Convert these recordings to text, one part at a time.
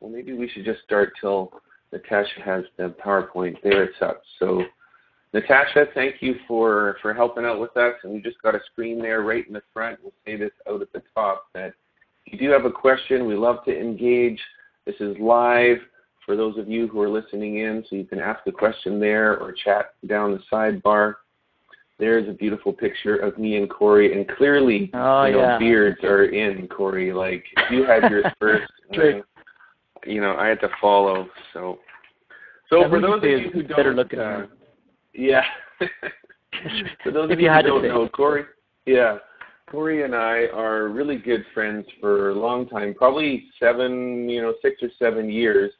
well, maybe we should just start till Natasha has the PowerPoint. There it's up. So, Natasha, thank you for, for helping out with us. And we just got a screen there right in the front. We'll say this out at the top that if you do have a question, we love to engage. This is live for those of you who are listening in, so you can ask a question there or chat down the sidebar. There's a beautiful picture of me and Cory, and clearly, oh, you know, yeah. beards are in Cory. Like you had yours first, uh, and, you know, I had to follow. So, so yeah, for those of you who don't, looking uh, yeah. for those if of you, you had who to don't know, Cory, yeah, Cory and I are really good friends for a long time, probably seven, you know, six or seven years.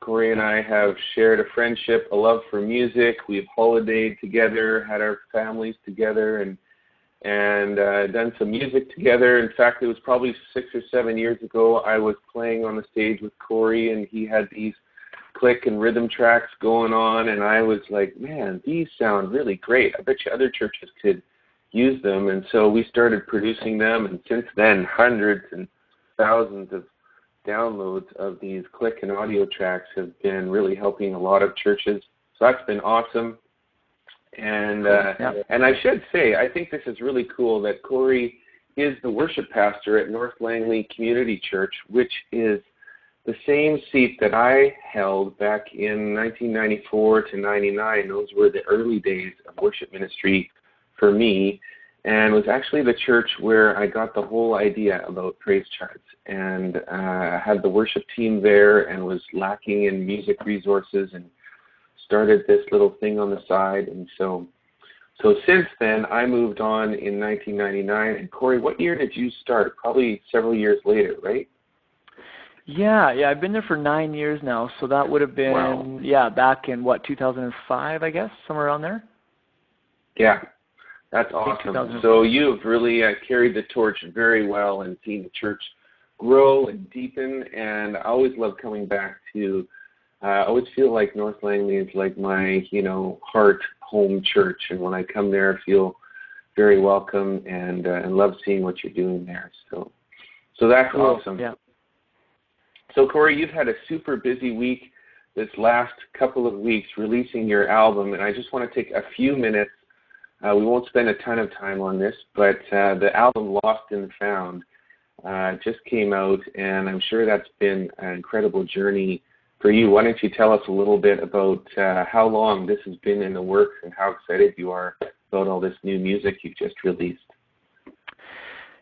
Cory and I have shared a friendship, a love for music. We've holidayed together, had our families together, and and uh, done some music together. In fact, it was probably six or seven years ago. I was playing on the stage with Cory, and he had these click and rhythm tracks going on, and I was like, man, these sound really great. I bet you other churches could use them. And so we started producing them, and since then, hundreds and thousands of downloads of these click and audio tracks have been really helping a lot of churches. So that's been awesome. And uh, Yeah. and I should say, I think this is really cool that Cory is the worship pastor at North Langley Community Church, which is the same seat that I held back in 1994 to 99. Those were the early days of worship ministry for me, and was actually the church where I got the whole idea about praise charts. And uh, had the worship team there, and was lacking in music resources, and started this little thing on the side. And so, so since then, I moved on in 1999. And Cory, what year did you start? Probably several years later, right? Yeah, yeah, I've been there for nine years now, so that would have been Wow. yeah back in what 2005, I guess, somewhere around there. Yeah, that's awesome. So you've really uh, carried the torch very well and seen the church grow and deepen. And I always love coming back to. Uh, I always feel like North Langley is like my, you know, heart home church, and when I come there, I feel very welcome and uh, and love seeing what you're doing there. So, so that's Cool. awesome. Yeah. So Cory, you've had a super busy week this last couple of weeks releasing your album, and I just want to take a few minutes. Uh, we won't spend a ton of time on this, but uh, the album Lost and Found uh, just came out, and I'm sure that's been an incredible journey for you. Why don't you tell us a little bit about uh, how long this has been in the works and how excited you are about all this new music you've just released?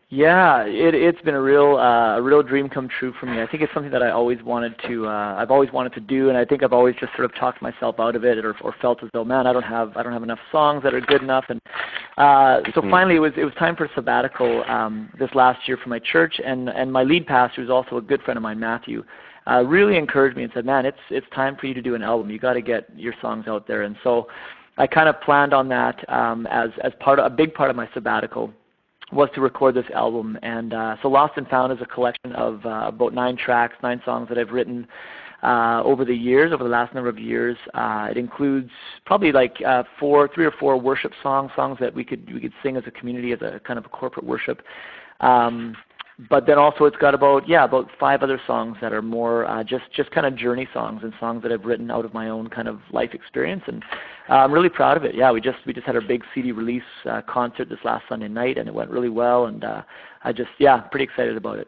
Yeah, it, it's been a real uh, a real dream come true for me. I think it's something that I always wanted to uh, I've always wanted to do, and I think I've always just sort of talked myself out of it, or, or felt as though, man, I don't have I don't have enough songs that are good enough. And uh, so Mhm. finally, it was it was time for a sabbatical um, this last year for my church, and and my lead pastor, who's also a good friend of mine, Matthew, uh, really encouraged me and said, man, it's it's time for you to do an album. You got to get your songs out there. And so I kind of planned on that um, as as part of a big part of my sabbatical was to record this album. And uh, so Lost and Found is a collection of uh, about nine tracks, nine songs that I've written uh, over the years, over the last number of years. Uh, it includes probably like uh, four, three or four worship songs, songs that we could we could sing as a community, as a kind of a corporate worship. Um, but then also it's got about yeah about five other songs that are more uh, just just kind of journey songs and songs that I've written out of my own kind of life experience and uh, I'm really proud of it. Yeah, we just we just had our big CD release uh, concert this last Sunday night and it went really well and uh, I just yeah pretty excited about it.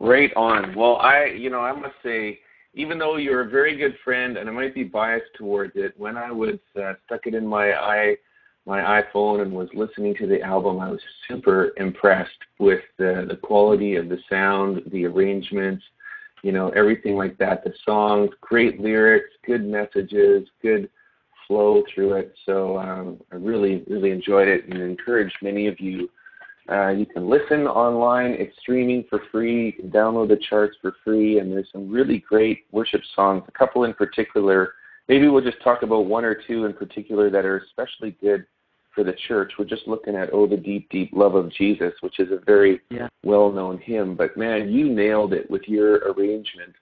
Right on. Well, I, you know, I must say, even though you're a very good friend, and I might be biased towards it, when I was uh, stuck it in my i my iPhone and was listening to the album, I was super impressed with the the quality of the sound, the arrangements, you know, everything like that. The songs, great lyrics, good messages, good flow through it. So um, I really, really enjoyed it and encourage many of you uh, you can listen online. It's streaming for free. You can download the charts for free, and there's some really great worship songs. A couple in particular. Maybe we'll just talk about one or two in particular that are especially good for the church. We're just looking at "Oh, the Deep, Deep Love of Jesus," which is a very Yeah. well-known hymn. But man, you nailed it with your arrangement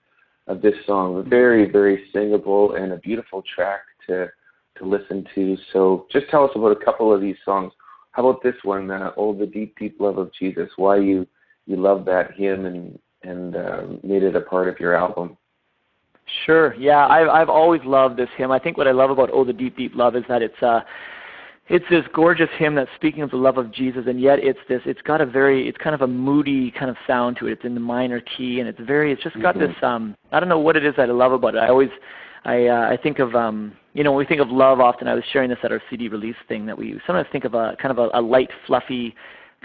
of this song. Very, very singable and a beautiful track to to listen to. So, just tell us about a couple of these songs. How about this one, uh, "Oh, the Deep, Deep Love of Jesus"? Why you you love that hymn and and uh, made it a part of your album. Sure. Yeah, I've I've always loved this hymn. I think what I love about Oh the Deep Deep Love is that it's uh it's this gorgeous hymn that's speaking of the love of Jesus, and yet it's this. It's got a very. It's kind of a moody kind of sound to it. It's in the minor key, and it's very. It's just got mm-hmm. this. Um, I don't know what it is that I love about it. I always, I uh, I think of um, you know, when we think of love, often I was sharing this at our CD release thing that we sometimes think of a kind of a, a light, fluffy,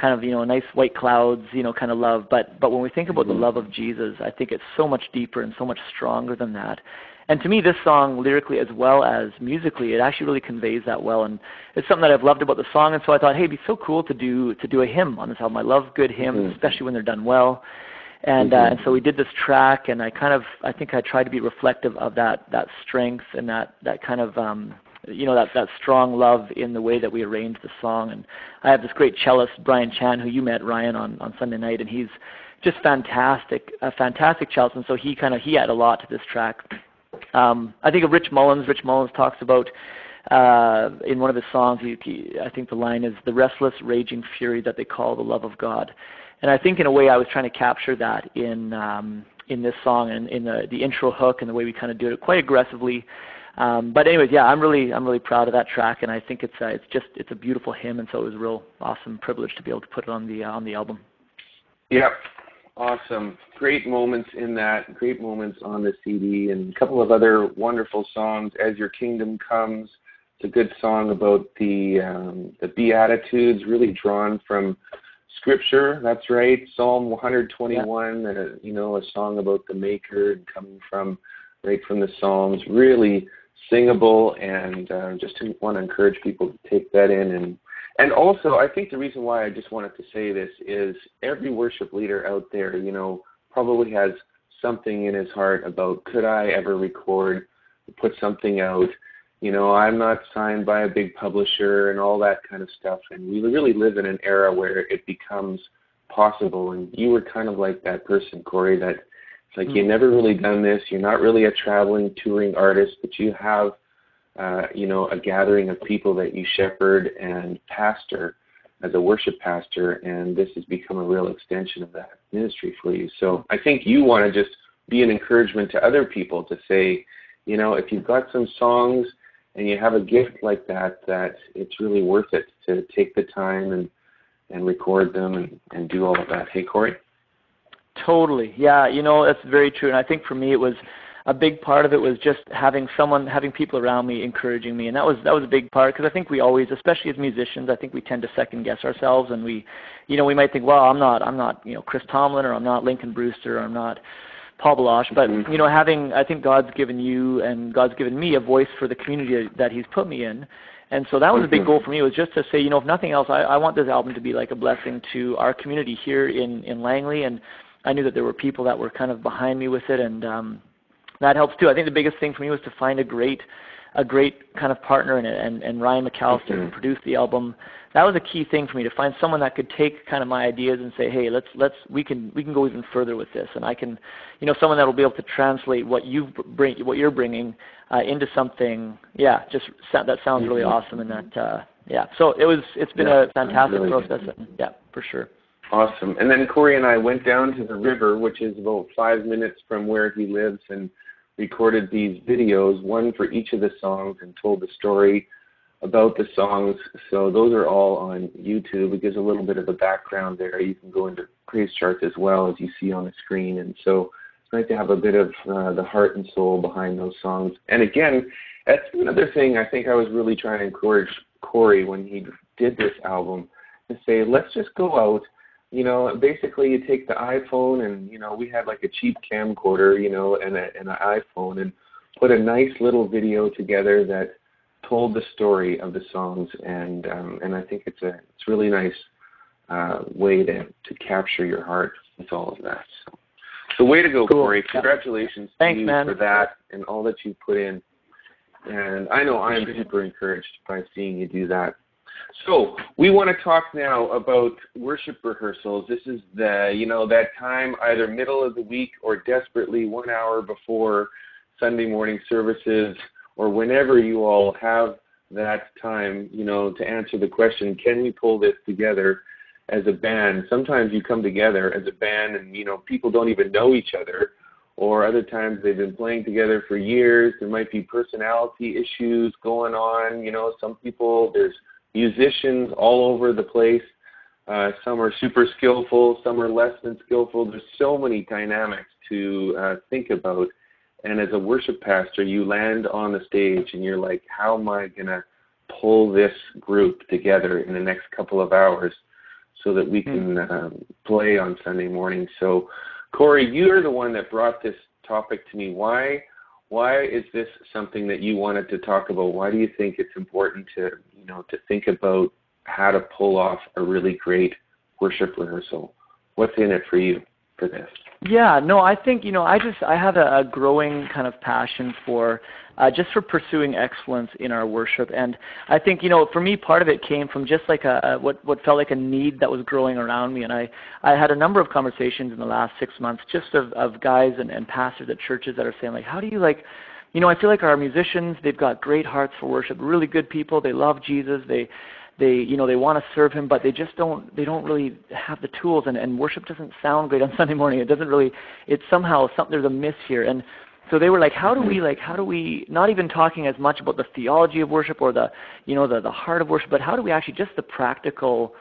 kind of you know, nice white clouds, you know, kind of love. But but when we think about mm-hmm. the love of Jesus, I think it's so much deeper and so much stronger than that. And to me, this song, lyrically as well as musically, it actually really conveys that well. And it's something that I've loved about the song. And so I thought, hey, it'd be so cool to do to do a hymn on this album. I love good hymns, mm-hmm. especially when they're done well. And mm-hmm. uh, and so we did this track, and I kind of I think I tried to be reflective of that that strength and that that kind of um, you know that that strong love in the way that we arranged the song. And I have this great cellist Brian Chan, who you met Ryan on on Sunday night, and he's just fantastic, a fantastic cellist. And so he kind of he had a lot to this track. Um, I think of Rich Mullins. Rich Mullins talks about uh, in one of his songs. He, he, I think the line is the restless, raging fury that they call the love of God. And I think in a way I was trying to capture that in um, in this song and in the the intro hook and the way we kind of do it quite aggressively. Um, but anyways, yeah, I'm really I'm really proud of that track, and I think it's uh, it's just it's a beautiful hymn, and so it was a real awesome privilege to be able to put it on the uh, on the album. Yep, Awesome. Great moments in that, great moments on the CD, and a couple of other wonderful songs. As Your Kingdom Comes, it's a good song about the um, the Beatitudes, really drawn from Scripture. That's right, Psalm 121. Yeah. Uh, you know, a song about the Maker coming from right from the Psalms. Really singable, and uh, just want to encourage people to take that in and and also, I think the reason why I just wanted to say this is every worship leader out there, you know, probably has something in his heart about could I ever record, put something out. You know, I'm not signed by a big publisher and all that kind of stuff. And we really live in an era where it becomes possible. And you were kind of like that person, Cory, that it's like mm-hmm. you've never really done this. You're not really a traveling, touring artist, but you have – uh, you know, a gathering of people that you shepherd and pastor as a worship pastor, and this has become a real extension of that ministry for you. So I think you want to just be an encouragement to other people to say, you know, if you've got some songs and you have a gift like that, that it's really worth it to take the time and and record them and, and do all of that. Hey, Cory. Totally. Yeah, you know, that's very true. And I think for me, it was a big part of it was just having someone, having people around me encouraging me, and that was that was a big part because I think we always, especially as musicians, I think we tend to second guess ourselves, and we, you know, we might think, well, I'm not, I'm not, you know, Chris Tomlin, or I'm not Lincoln Brewster, or I'm not Paul Baloche, but mm-hmm. you know, having, I think God's given you and God's given me a voice for the community that He's put me in. And so that was a big mm-hmm. goal for me was just to say, you know, if nothing else, I, I want this album to be like a blessing to our community here in in Langley, and I knew that there were people that were kind of behind me with it, and um, that helps too. I think the biggest thing for me was to find a great a great kind of partner in it and, and Ryan McAllister mm-hmm. who produced the album. That was a key thing for me to find someone that could take kind of my ideas and say, Hey, let's let's we can we can go even further with this and I can you know, someone that will be able to translate what you bring what you're bringing uh, into something yeah, just that sounds really mm-hmm. awesome and that uh yeah. So it was it's been yeah, a fantastic really process and, yeah, for sure. Awesome. And then Cory and I went down to the river, which is about five minutes from where he lives, and recorded these videos, one for each of the songs, and told the story about the songs. So those are all on YouTube. It gives a little bit of a background there. You can go into PraiseCharts as well as you see on the screen. And so it's nice to have a bit of uh, the heart and soul behind those songs. And again, that's another thing I think I was really trying to encourage Cory when he did this album to say, let's just go out you know, basically you take the iPhone and you know we had like a cheap camcorder, you know, and, a, and an iPhone and put a nice little video together that told the story of the songs and um, and I think it's a it's really nice uh, way to to capture your heart with all of that. So, so way to go, cool. Cory! Congratulations Thanks, to you man. for that and all that you put in. And I know I am super encouraged by seeing you do that. So we want to talk now about worship rehearsals. This is the you know that time either middle of the week or desperately one hour before Sunday morning services or whenever you all have that time, you know, to answer the question, can we pull this together? as a band. Sometimes you come together as a band and you know people don't even know each other or other times they've been playing together for years. There might be personality issues going on. You know, some people, there's musicians all over the place. Uh, some are super skillful, some are less than skillful. There's so many dynamics to uh, think about. And as a worship pastor, you land on the stage and you're like, how am I going to pull this group together in the next couple of hours so that we can hmm. um, play on Sunday morning? So, Cory, you are the one that brought this topic to me. Why why is this something that you wanted to talk about? Why do you think it's important to you know to think about how to pull off a really great worship rehearsal? What's in it for you for this? Yeah, no, I think you know I just I have a, a growing kind of passion for uh, just for pursuing excellence in our worship. And I think, you know, for me, part of it came from just like a, a what what felt like a need that was growing around me. And I I had a number of conversations in the last six months just of of guys and, and pastors at churches that are saying like, how do you like you know, I feel like our musicians, they've got great hearts for worship, really good people. They love Jesus. They they you know they want to serve him but they just don't they don't really have the tools and, and worship doesn't sound great on sunday morning it doesn't really it's somehow some, there's a miss here and so they were like, how do we like how do we not even talking as much about the theology of worship or the you know the the heart of worship, but how do we actually just the practical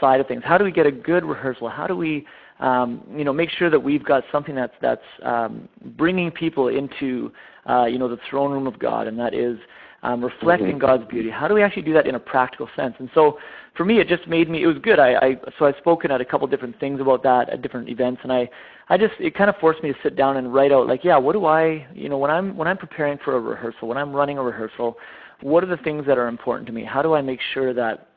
side of things? How do we get a good rehearsal? How do we um, you know make sure that we've got something that's that's um, bringing people into uh, you know the throne room of God, and that is um, reflecting mm-hmm. God's beauty. How do we actually do that in a practical sense? And so for me, it just made me. It was good. I, I so I've spoken at a couple different things about that at different events, and I I just it kind of forced me to sit down and write out like, yeah, what do I you know when I'm when I'm preparing for a rehearsal, when I'm running a rehearsal, what are the things that are important to me? How do I make sure that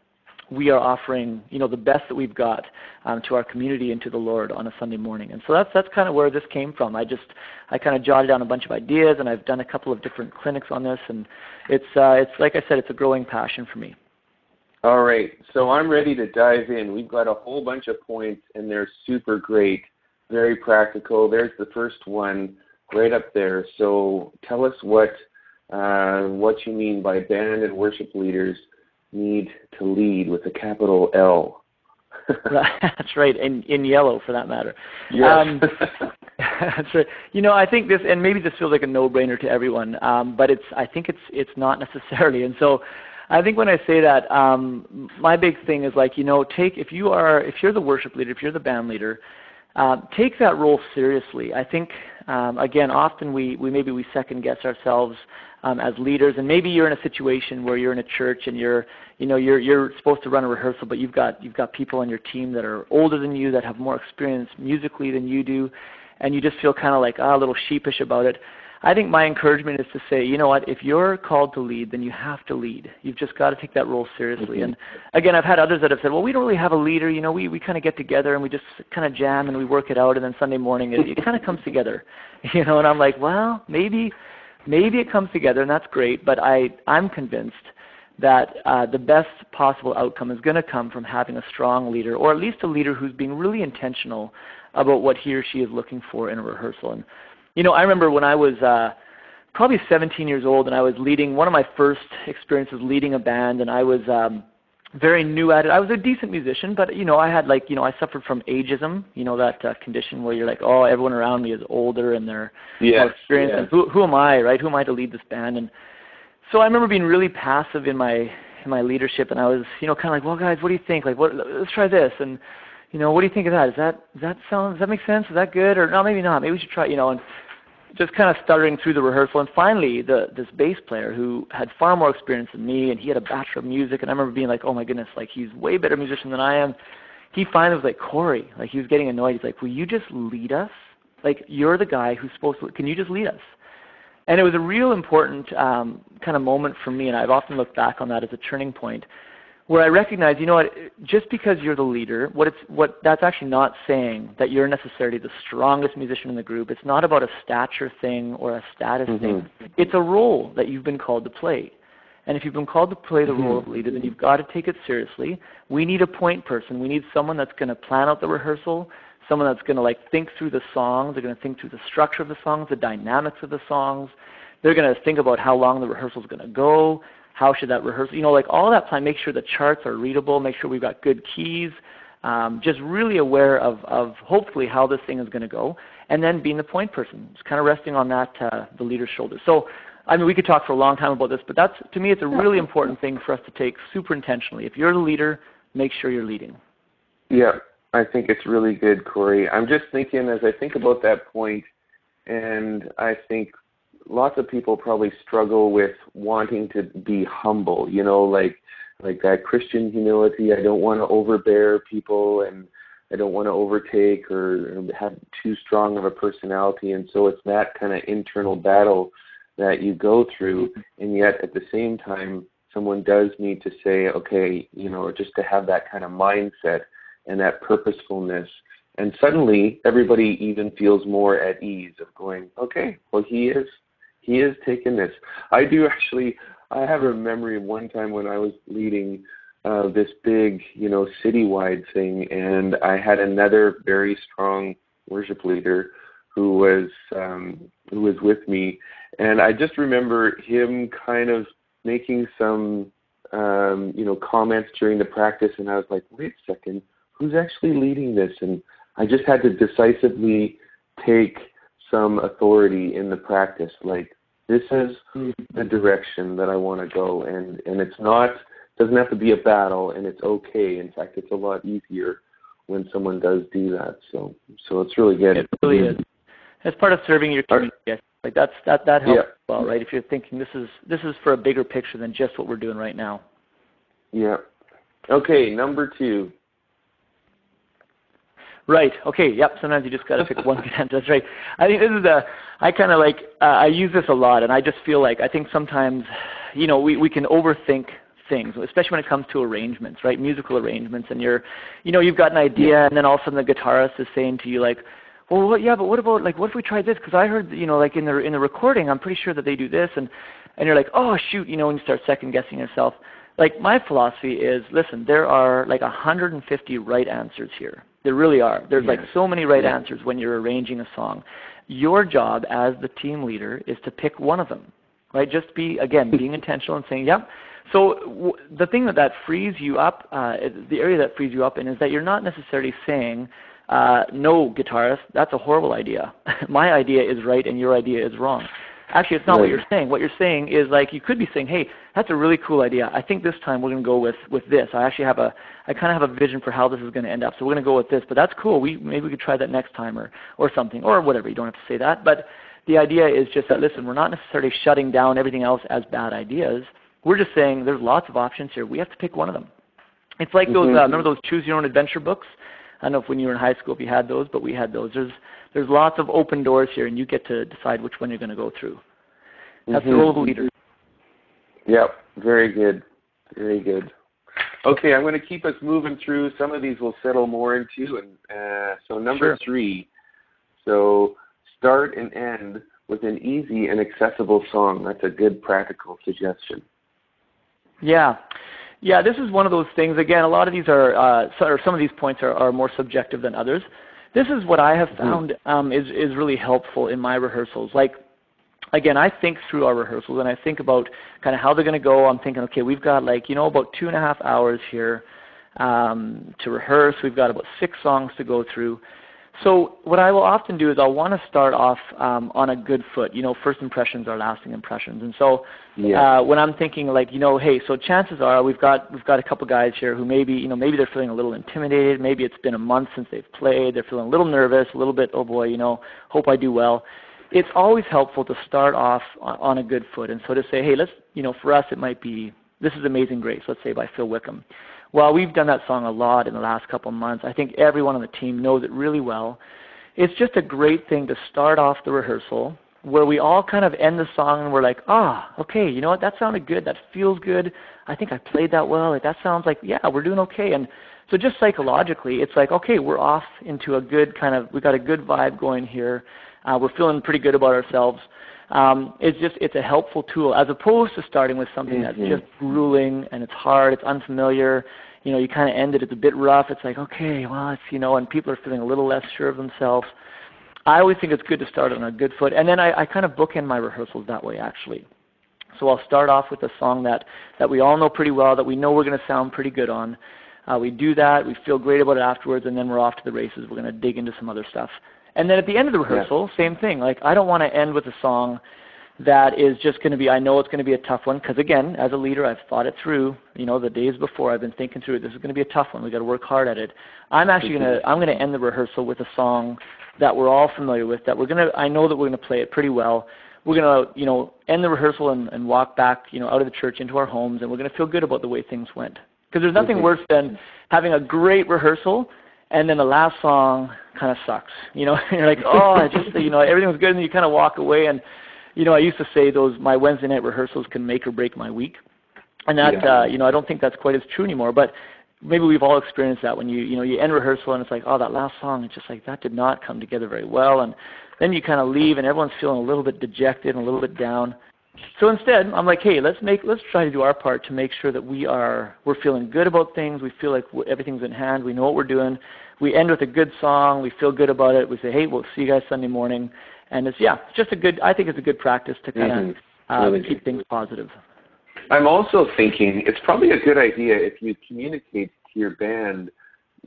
we are offering you know the best that we've got um, to our community and to the Lord on a Sunday morning. And so that's that's kind of where this came from. I just I kind of jotted down a bunch of ideas, and I've done a couple of different clinics on this, and it's uh, it's like I said, it's a growing passion for me. All right, so I'm ready to dive in. We've got a whole bunch of points, and they're super great, very practical. There's the first one right up there. So tell us what uh, what you mean by band and worship leaders need to lead with a capital L. that's right, in in yellow for that matter. Yes. Um, that's right. You know, I think this, and maybe this feels like a no-brainer to everyone, um, but it's I think it's it's not necessarily. And so, I think when I say that, um, my big thing is like you know, take if you are if you're the worship leader, if you're the band leader, uh, take that role seriously. I think um, again, often we, we maybe we second guess ourselves um, as leaders, and maybe you're in a situation where you're in a church and you're you know you're you're supposed to run a rehearsal, but you've got you've got people on your team that are older than you that have more experience musically than you do, and you just feel kind of like ah, a little sheepish about it. I think my encouragement is to say, you know what, if you're called to lead, then you have to lead. You've just got to take that role seriously. Mm-hmm. And again, I've had others that have said, well, we don't really have a leader. You know, we, we kind of get together and we just kind of jam and we work it out, and then Sunday morning it, it kind of comes together. You know, and I'm like, well, maybe maybe it comes together, and that's great. But I I'm convinced that uh, the best possible outcome is going to come from having a strong leader, or at least a leader who's being really intentional about what he or she is looking for in a rehearsal. And you know, I remember when I was uh, probably 17 years old, and I was leading one of my first experiences leading a band, and I was um, very new at it. I was a decent musician, but you know, I had like you know, I suffered from ageism. You know that uh, condition where you're like, oh, everyone around me is older and they're yes, more experienced. Yes. And who who am I, right? Who am I to lead this band? And so I remember being really passive in my in my leadership, and I was you know kind of like, well, guys, what do you think? Like, what? Let's try this and you know, what do you think of that? Is that does that sound does that make sense? Is that good or no? Maybe not. Maybe we should try. You know, and just kind of stuttering through the rehearsal. And finally, the this bass player who had far more experience than me, and he had a bachelor of music, and I remember being like, oh my goodness, like he's way better musician than I am. He finally was like, Cory, like he was getting annoyed. He's like, will you just lead us? Like you're the guy who's supposed to. Can you just lead us? And it was a real important um, kind of moment for me, and I've often looked back on that as a turning point where I recognize, you know what, just because you're the leader, what it's what that's actually not saying that you're necessarily the strongest musician in the group. It's not about a stature thing or a status mm-hmm. thing. It's a role that you've been called to play. And if you've been called to play the mm-hmm. role of leader, then you've got to take it seriously. We need a point person. We need someone that's going to plan out the rehearsal, someone that's going to like think through the songs. They're going to think through the structure of the songs, the dynamics of the songs. They're going to think about how long the rehearsal is going to go how should that rehearsal, you know, like all that plan, make sure the charts are readable, make sure we've got good keys, Um, just really aware of, of hopefully how this thing is going to go, and then being the point person, just kind of resting on that uh, the leader's shoulders. So, I mean, we could talk for a long time about this, but that's to me, it's a really important thing for us to take super intentionally. If you're the leader, make sure you're leading. Yeah, I think it's really good, Cory. I'm just thinking as I think about that point, and I think lots of people probably struggle with wanting to be humble. You know, like like that Christian humility. I don't want to overbear people, and I don't want to overtake or have too strong of a personality. And so it's that kind of internal battle that you go through, and yet at the same time, someone does need to say, okay, you know, just to have that kind of mindset and that purposefulness. And suddenly everybody even feels more at ease of going, okay, well he is he is taking this. I do actually I have a memory of one time when I was leading uh, this big, you know, citywide thing, and I had another very strong worship leader who was um, who was with me, and I just remember him kind of making some, um, you know, comments during the practice, and I was like, wait a second, who's actually leading this? And I just had to decisively take some authority in the practice, like this is mm-hmm. the direction that I want to go, and and it's not doesn't have to be a battle, and it's okay. In fact, it's a lot easier when someone does do that. So so it's really good. It really is. As part of serving your community, like that's that that helps yeah. well, right? If you're thinking this is this is for a bigger picture than just what we're doing right now. Yeah. Okay, number two. Right. Okay. Yep. Sometimes you just got to pick one contender. That's right. I think this is a. I kind of like. Uh, I use this a lot, and I just feel like I think sometimes, you know, we we can overthink things, especially when it comes to arrangements, right? Musical arrangements, and you're, you know, you've got an idea, and then all of a sudden the guitarist is saying to you like, well, what, yeah, but what about like, what if we tried this? Because I heard, you know, like in the in the recording, I'm pretty sure that they do this, and and you're like, oh shoot, you know, and you start second guessing yourself. Like my philosophy is, listen, there are like 150 right answers here there really are. There's yes. like so many right yeah. answers when you're arranging a song. Your job as the team leader is to pick one of them, right? Just be again being intentional and saying, "Yep." So w- the thing that that frees you up, uh, the area that frees you up in, is that you're not necessarily saying, uh, "No, guitarist, that's a horrible idea. My idea is right and your idea is wrong." Actually, it's not right. what you're saying. What you're saying is like you could be saying, "Hey, that's a really cool idea. I think this time we're going to go with with this. I actually have a I kind of have a vision for how this is going to end up. So we're going to go with this. But that's cool. We maybe we could try that next time or or something or whatever. You don't have to say that, but the idea is just that listen, we're not necessarily shutting down everything else as bad ideas. We're just saying there's lots of options here. We have to pick one of them. It's like those mm-hmm. uh, remember those choose your own adventure books. I don't know if when you were in high school if you had those, but we had those. There's there's lots of open doors here, and you get to decide which one you're going to go through. That's mm-hmm. the role of a leader. Yep, very good, very good. Okay, I'm going to keep us moving through. Some of these we'll settle more into, and uh, so number sure. three. So start and end with an easy and accessible song. That's a good practical suggestion. Yeah. Yeah, this is one of those things. Again, a lot of these are, uh, or some of these points are, are more subjective than others. This is what I have mm-hmm. found um, is is really helpful in my rehearsals. Like again, I think through our rehearsals and I think about kind of how they're going to go. I'm thinking, okay, we've got like, you know, about two and a half hours here um, to rehearse. We've got about six songs to go through. So what I will often do is I'll want to start off um, on a good foot. You know, first impressions are lasting impressions, and so yeah. uh, when I'm thinking like, you know, hey, so chances are we've got we've got a couple guys here who maybe you know maybe they're feeling a little intimidated. Maybe it's been a month since they've played. They're feeling a little nervous, a little bit, oh boy, you know, hope I do well it's always helpful to start off on a good foot. And so to say, hey, let's, you know, for us it might be, this is Amazing Grace, let's say by Phil Wickham. Well, we've done that song a lot in the last couple months. I think everyone on the team knows it really well. It's just a great thing to start off the rehearsal where we all kind of end the song and we're like, ah, okay, you know what, that sounded good, that feels good. I think I played that well. Like that sounds like, yeah, we're doing okay. And so just psychologically, it's like, okay, we're off into a good kind of, we've got a good vibe going here. Uh, we're feeling pretty good about ourselves. Um, it's just it's a helpful tool as opposed to starting with something mm-hmm. that's just grueling and it's hard, it's unfamiliar. You know, you kind of end it, it's a bit rough. It's like okay, well, it's you know, and people are feeling a little less sure of themselves. I always think it's good to start on a good foot, and then I, I kind of bookend my rehearsals that way actually. So I'll start off with a song that that we all know pretty well, that we know we're going to sound pretty good on. Uh, we do that, we feel great about it afterwards, and then we're off to the races. We're going to dig into some other stuff. And then at the end of the rehearsal, yeah. same thing. Like I don't want to end with a song that is just going to be. I know it's going to be a tough one because again, as a leader, I've thought it through. You know, the days before, I've been thinking through it. This is going to be a tough one. We got to work hard at it. I'm actually going to. I'm going to end the rehearsal with a song that we're all familiar with. That we're going to. I know that we're going to play it pretty well. We're going to, you know, end the rehearsal and, and walk back, you know, out of the church into our homes, and we're going to feel good about the way things went. Because there's nothing worse than having a great rehearsal and then the last song kind of sucks. You know, you're like, oh, I just, you know, everything was good, and you kind of walk away. And, you know, I used to say those my Wednesday night rehearsals can make or break my week, and that, yeah. uh, you know, I don't think that's quite as true anymore. But maybe we've all experienced that when you, you know, you end rehearsal and it's like, oh, that last song, it's just like that did not come together very well, and then you kind of leave and everyone's feeling a little bit dejected and a little bit down. So instead, I'm like, hey, let's make let's try to do our part to make sure that we are we're feeling good about things. We feel like everything's in hand. We know what we're doing. We end with a good song. We feel good about it. We say, hey, we'll see you guys Sunday morning. And it's yeah, it's just a good. I think it's a good practice to kind of mm-hmm. uh, really keep things positive. I'm also thinking it's probably a good idea if you communicate to your band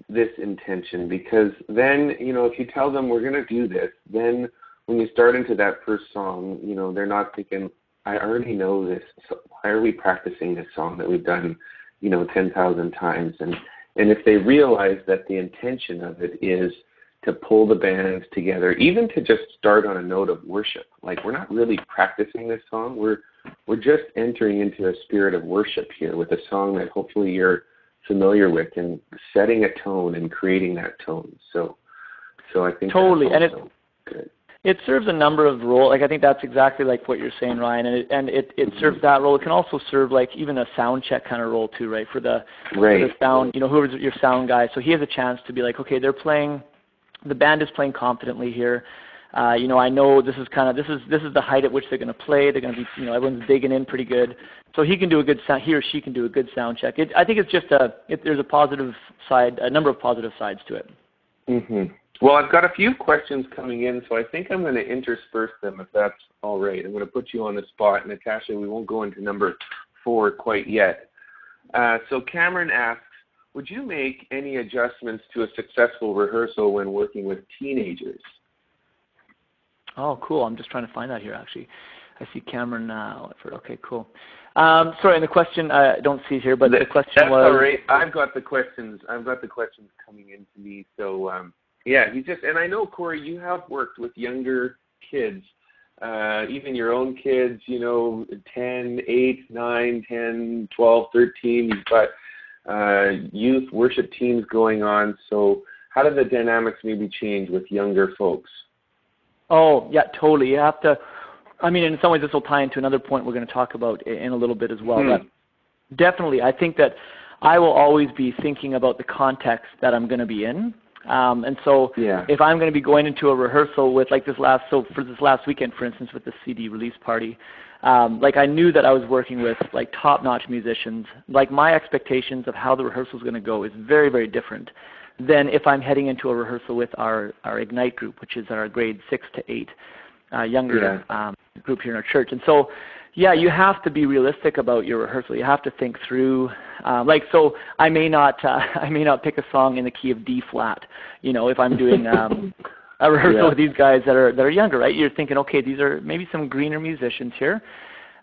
this intention because then you know if you tell them we're going to do this, then when you start into that first song, you know they're not thinking I already know this. So why are we practicing this song that we've done, you know, 10,000 times? And and if they realize that the intention of it is to pull the bands together, even to just start on a note of worship, like we're not really practicing this song. We're we're just entering into a spirit of worship here with a song that hopefully you're familiar with and setting a tone and creating that tone. So so I think totally and it good it serves a number of roles. Like I think that's exactly like what you're saying, Ryan, and it and it, it serves that role. It can also serve like even a sound check kind of role too, right? For the, right. for the sound, you know, whoever's your sound guy. So he has a chance to be like, okay, they're playing, the band is playing confidently here. Uh, you know, I know this is kind of this is this is the height at which they're going to play. They're going to be, you know, everyone's digging in pretty good. So he can do a good sound. He or she can do a good sound check. It, I think it's just a it, there's a positive side, a number of positive sides to it. Mhm. Well, I've got a few questions coming in, so I think I'm going to intersperse them if that's all right. I'm going to put you on the spot. Natasha, we won't go into number four quite yet. Uh, so Cameron asks, would you make any adjustments to a successful rehearsal when working with teenagers? Oh, cool. I'm just trying to find that here, actually. I see Cameron uh, Okay, cool. Um, sorry, and the question I don't see here, but the, the question that's was. That's all right. I've got the questions. I've got the questions coming in to me. So um, yeah, he just and I know Cory, you have worked with younger kids, uh, even your own kids. You know, ten, eight, nine, ten, twelve, thirteen. You've got uh, youth worship teams going on. So, how do the dynamics maybe change with younger folks? Oh, yeah, totally. You have to. I mean, in some ways, this will tie into another point we're going to talk about in a little bit as well. Hmm. But definitely, I think that I will always be thinking about the context that I'm going to be in. Um, and so yeah. if I'm going to be going into a rehearsal with like this last, so for this last weekend, for instance, with the CD release party, um, like I knew that I was working with like top-notch musicians. Like my expectations of how the rehearsal is going to go is very, very different than if I'm heading into a rehearsal with our, our Ignite group, which is our grade six to eight uh, younger yeah. um, group here in our church. And so yeah, you have to be realistic about your rehearsal. You have to think through, um, like so. I may not, uh, I may not pick a song in the key of D flat. You know, if I'm doing um, a rehearsal yeah. with these guys that are that are younger, right? You're thinking, okay, these are maybe some greener musicians here.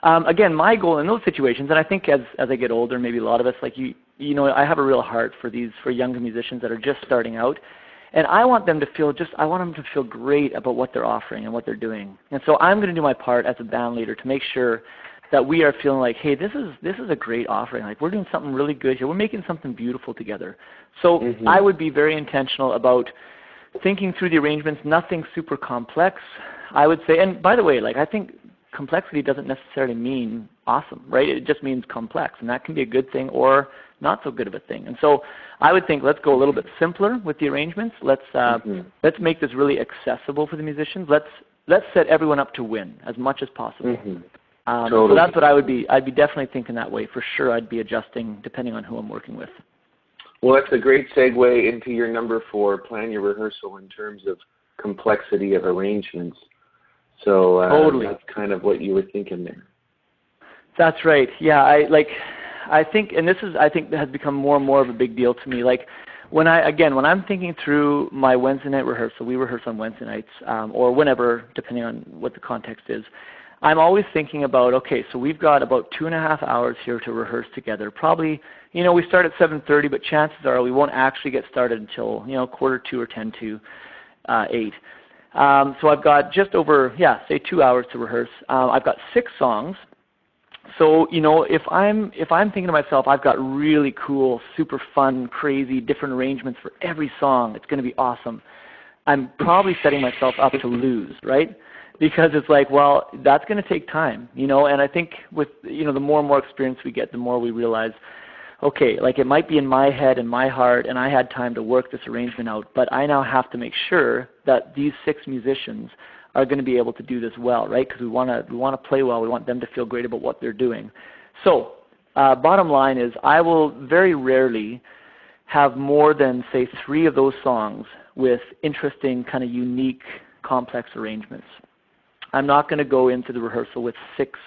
Um, again, my goal in those situations, and I think as as I get older, maybe a lot of us, like you, you know, I have a real heart for these for younger musicians that are just starting out and I want them to feel just, I want them to feel great about what they're offering and what they're doing. And so I'm going to do my part as a band leader to make sure that we are feeling like, hey, this is this is a great offering. Like we're doing something really good here. We're making something beautiful together. So mm-hmm. I would be very intentional about thinking through the arrangements. Nothing super complex. I would say, and by the way, like I think complexity doesn't necessarily mean awesome, right? It just means complex, and that can be a good thing or not so good of a thing. And so I would think let's go a little bit simpler with the arrangements. Let's uh, mm-hmm. let's make this really accessible for the musicians. Let's let's set everyone up to win as much as possible. Mm-hmm. Um, totally. So that's what I would be. I'd be definitely thinking that way for sure. I'd be adjusting depending on who I'm working with. Well, that's a great segue into your number four. Plan your rehearsal in terms of complexity of arrangements. So uh, totally. that's kind of what you were thinking there. That's right. Yeah, I like I think, and this is I think has become more and more of a big deal to me. Like when I again when I'm thinking through my Wednesday night rehearsal, we rehearse on Wednesday nights um, or whenever, depending on what the context is. I'm always thinking about okay, so we've got about two and a half hours here to rehearse together. Probably, you know, we start at 7:30, but chances are we won't actually get started until you know quarter two or ten to uh, eight. Um, so I've got just over yeah, say two hours to rehearse. Um, I've got six songs. So you know, if I'm if I'm thinking to myself, I've got really cool, super fun, crazy, different arrangements for every song. It's going to be awesome. I'm probably setting myself up to lose, right? because it's like, well, that's going to take time, you know. And I think with you know the more and more experience we get, the more we realize, okay, like it might be in my head and my heart, and I had time to work this arrangement out, but I now have to make sure that these six musicians are going to be able to do this well, right? Because we want to we want to play well. We want them to feel great about what they're doing. So, uh, bottom line is, I will very rarely have more than say three of those songs with interesting, kind of unique, complex arrangements. I'm not going to go into the rehearsal with six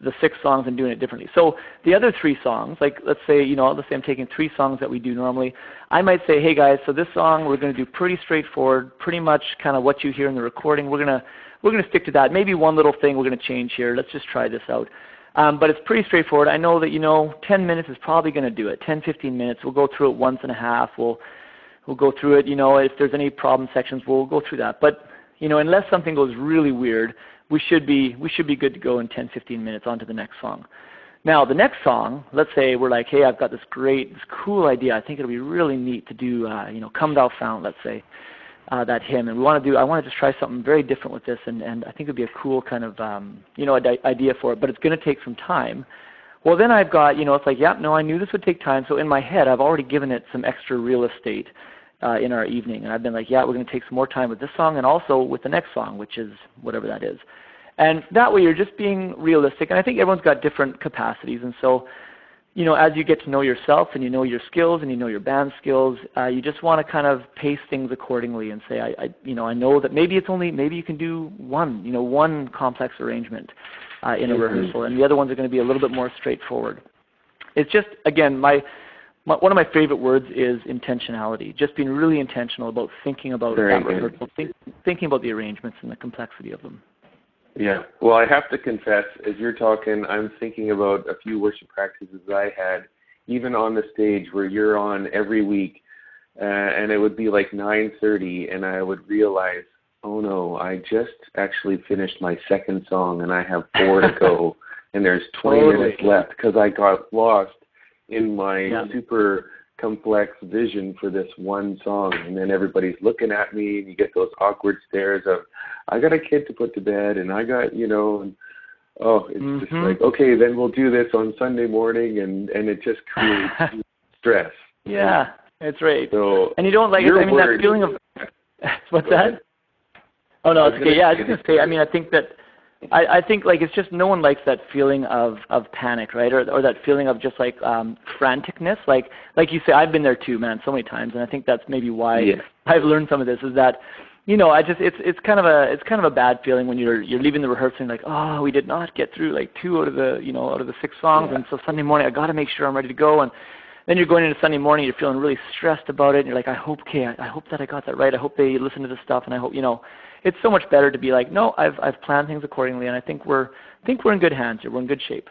the six songs and doing it differently. So the other three songs, like let's say, you know, let's say I'm taking three songs that we do normally. I might say, hey guys, so this song we're going to do pretty straightforward, pretty much kind of what you hear in the recording. We're gonna we're going to stick to that. Maybe one little thing we're going to change here. Let's just try this out. Um, but it's pretty straightforward. I know that you know 10 minutes is probably going to do it. 10, 15 minutes. We'll go through it once and a half. We'll we'll go through it. You know, if there's any problem sections, we'll go through that. But you know, unless something goes really weird, we should be we should be good to go in 10 15 minutes on to the next song. Now the next song let's say we're like hey i've got this great this cool idea. I think it'll be really neat to do uh, you know come thou fount let's say uh, that hymn. And we want to do i want to just try something very different with this and, and i think it'd be a cool kind of um, you know idea for it but it's going to take some time. Well then i've got you know it's like yeah no i knew this would take time. So in my head i've already given it some extra real estate uh, in our evening. And I've been like, yeah, we're going to take some more time with this song and also with the next song, which is whatever that is. And that way you're just being realistic. And I think everyone's got different capacities. And so, you know, as you get to know yourself and you know your skills and you know your band skills, uh, you just want to kind of pace things accordingly and say, I, I, you know, I know that maybe it's only, maybe you can do one, you know, one complex arrangement uh, in a mm-hmm. rehearsal, and the other ones are going to be a little bit more straightforward. It's just, again, my my, one of my favorite words is intentionality. Just being really intentional about thinking about Very that rehearsal, think, thinking about the arrangements and the complexity of them. Yeah. Well, I have to confess, as you're talking, I'm thinking about a few worship practices I had, even on the stage where you're on every week, uh, and it would be like 9:30, and I would realize, oh no, I just actually finished my second song, and I have four to go, and there's 20 totally. minutes left because I got lost in my yeah. super complex vision for this one song and then everybody's looking at me and you get those awkward stares of I got a kid to put to bed and I got you know and oh it's mm-hmm. just like okay then we'll do this on Sunday morning and and it just creates stress. Yeah, that's right. So and you don't like it I mean word, that feeling of what's that? Oh no, it's okay. Yeah, I was just gonna say. I mean, I think that I, I think like it's just no one likes that feeling of of panic, right? Or or that feeling of just like um franticness. Like like you say, I've been there too, man, so many times, and I think that's maybe why yeah. I've learned some of this is that you know, I just it's it's kind of a it's kind of a bad feeling when you're you're leaving the rehearsal and like, oh, we did not get through like two out of the you know out of the six songs, yeah. and so Sunday morning I got to make sure I'm ready to go, and then you're going into Sunday morning, you're feeling really stressed about it, and you're like, I hope, okay, I, I hope that I got that right. I hope they listen to this stuff, and I hope you know, it's so much better to be like, no, I've I've planned things accordingly, and I think we're I think we're in good hands here. We're in good shape.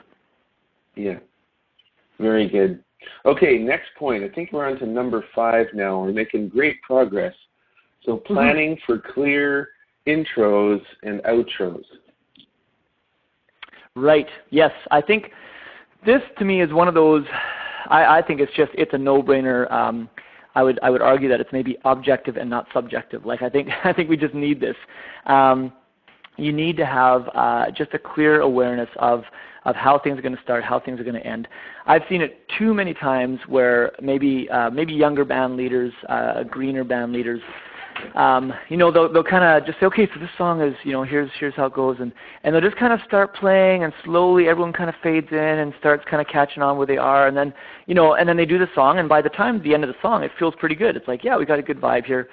Yeah, very good. Okay, next point. I think we're on to number five now. We're making great progress. So mm-hmm. planning mm-hmm. for clear intros and outros. Right. Yes, I think this to me is one of those. I, I think it's just it's a no-brainer. Um, I would I would argue that it's maybe objective and not subjective. Like I think I think we just need this. Um, you need to have uh, just a clear awareness of of how things are going to start, how things are going to end. I've seen it too many times where maybe uh, maybe younger band leaders, uh, greener band leaders, um, you know, they'll they'll kind of just say, okay, so this song is, you know, here's here's how it goes, and and they'll just kind of start playing, and slowly everyone kind of fades in and starts kind of catching on where they are, and then, you know, and then they do the song, and by the time the end of the song, it feels pretty good. It's like, yeah, we got a good vibe here,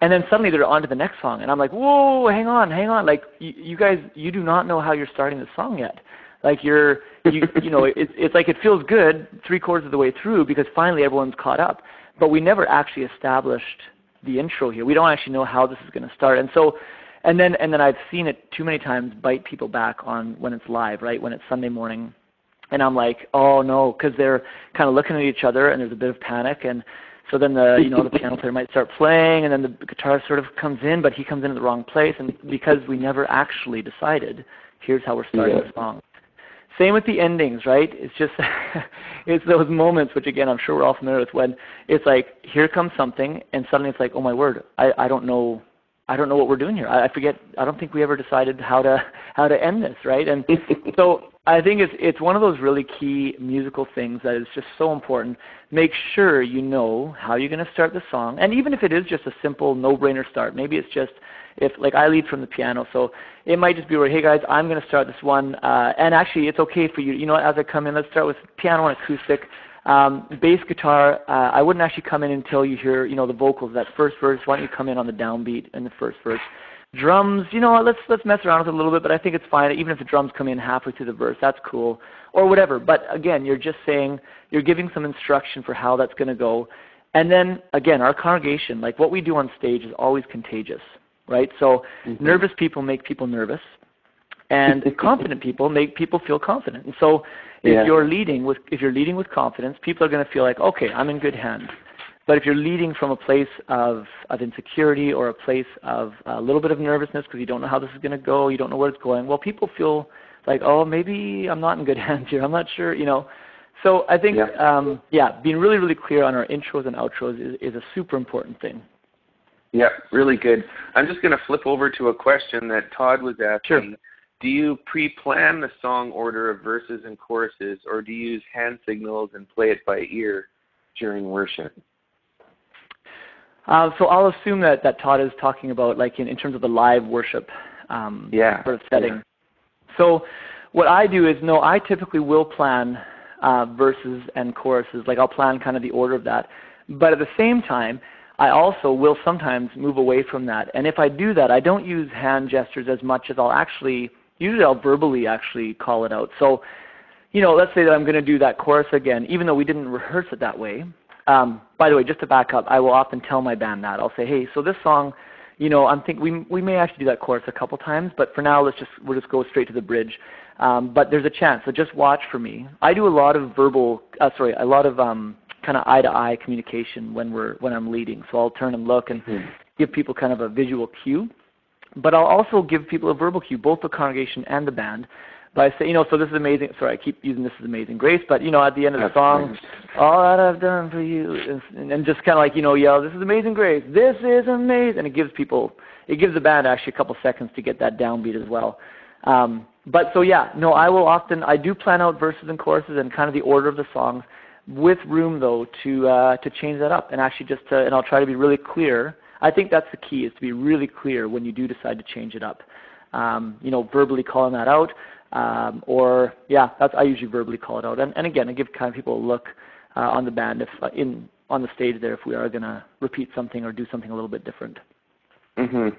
and then suddenly they're on to the next song, and I'm like, whoa, hang on, hang on, like you, you guys, you do not know how you're starting the song yet. Like you're, you, you know, it's it's like it feels good three quarters of the way through because finally everyone's caught up. But we never actually established the intro here. We don't actually know how this is going to start. And so, and then and then I've seen it too many times bite people back on when it's live, right? When it's Sunday morning, and I'm like, oh no, because they're kind of looking at each other and there's a bit of panic and. So then the you know the piano player might start playing and then the guitar sort of comes in, but he comes in at the wrong place, and because we never actually decided, here's how we're starting yeah. the song. Same with the endings, right? It's just it's those moments which again I'm sure we're all familiar with when it's like here comes something and suddenly it's like oh my word I I don't know I don't know what we're doing here. I, I forget. I don't think we ever decided how to how to end this, right? And so I think it's it's one of those really key musical things that is just so important. Make sure you know how you're going to start the song, and even if it is just a simple no-brainer start, maybe it's just if like I lead from the piano, so it might just be where, hey guys, I'm going to start this one, uh, and actually it's okay for you. You know, as I come in, let's start with piano and acoustic. Um, bass guitar, uh, I wouldn't actually come in until you hear, you know, the vocals, that first verse. Why don't you come in on the downbeat in the first verse? Drums, you know, let's let's mess around with it a little bit, but I think it's fine. Even if the drums come in halfway through the verse, that's cool, or whatever. But again, you're just saying you're giving some instruction for how that's going to go. And then again, our congregation, like what we do on stage, is always contagious right? So mm-hmm. nervous people make people nervous, and confident people make people feel confident. And so if yeah. you're leading with if you're leading with confidence, people are going to feel like, okay, I'm in good hands. But if you're leading from a place of, of insecurity or a place of a little bit of nervousness because you don't know how this is going to go, you don't know where it's going, well, people feel like, oh, maybe I'm not in good hands here. I'm not sure, you know. So I think, yeah, um, yeah being really, really clear on our intros and outros is, is a super important thing. Yeah, really good. I'm just going to flip over to a question that Todd was asking. Sure. Do you pre-plan the song order of verses and choruses, or do you use hand signals and play it by ear during worship? Uh, so I'll assume that, that Todd is talking about like in, in terms of the live worship um, yeah. sort of setting. Yeah. So what I do is no, I typically will plan uh, verses and choruses. Like I'll plan kind of the order of that. But at the same time, I also will sometimes move away from that. And if I do that, I don't use hand gestures as much as I'll actually, usually I'll verbally actually call it out. So, you know, let's say that I'm going to do that chorus again, even though we didn't rehearse it that way. Um, by the way, just to back up, I will often tell my band that. I'll say, hey, so this song, you know, I'm think we we may actually do that chorus a couple times, but for now, let's just we'll just go straight to the bridge. Um, but there's a chance, so just watch for me. I do a lot of verbal, uh, sorry, a lot of um, kind of eye to eye communication when we're when I'm leading. So I'll turn and look and mm-hmm. give people kind of a visual cue. But I'll also give people a verbal cue, both the congregation and the band. By saying, you know, so this is amazing. Sorry, I keep using this as amazing grace, but you know, at the end of the song, all that I've done for you, and, and just kind of like you know, yell, "This is amazing grace. This is amazing," and it gives people, it gives the band actually a couple seconds to get that downbeat as well. Um, but so yeah, no, I will often, I do plan out verses and choruses and kind of the order of the songs with room though to uh, to change that up and actually just to, and I'll try to be really clear. I think that's the key is to be really clear when you do decide to change it up. Um, you know, verbally calling that out, um, or yeah, that's I usually verbally call it out. And, and again, I give kind of people a look uh, on the band if uh, in on the stage there if we are going to repeat something or do something a little bit different. Mhm.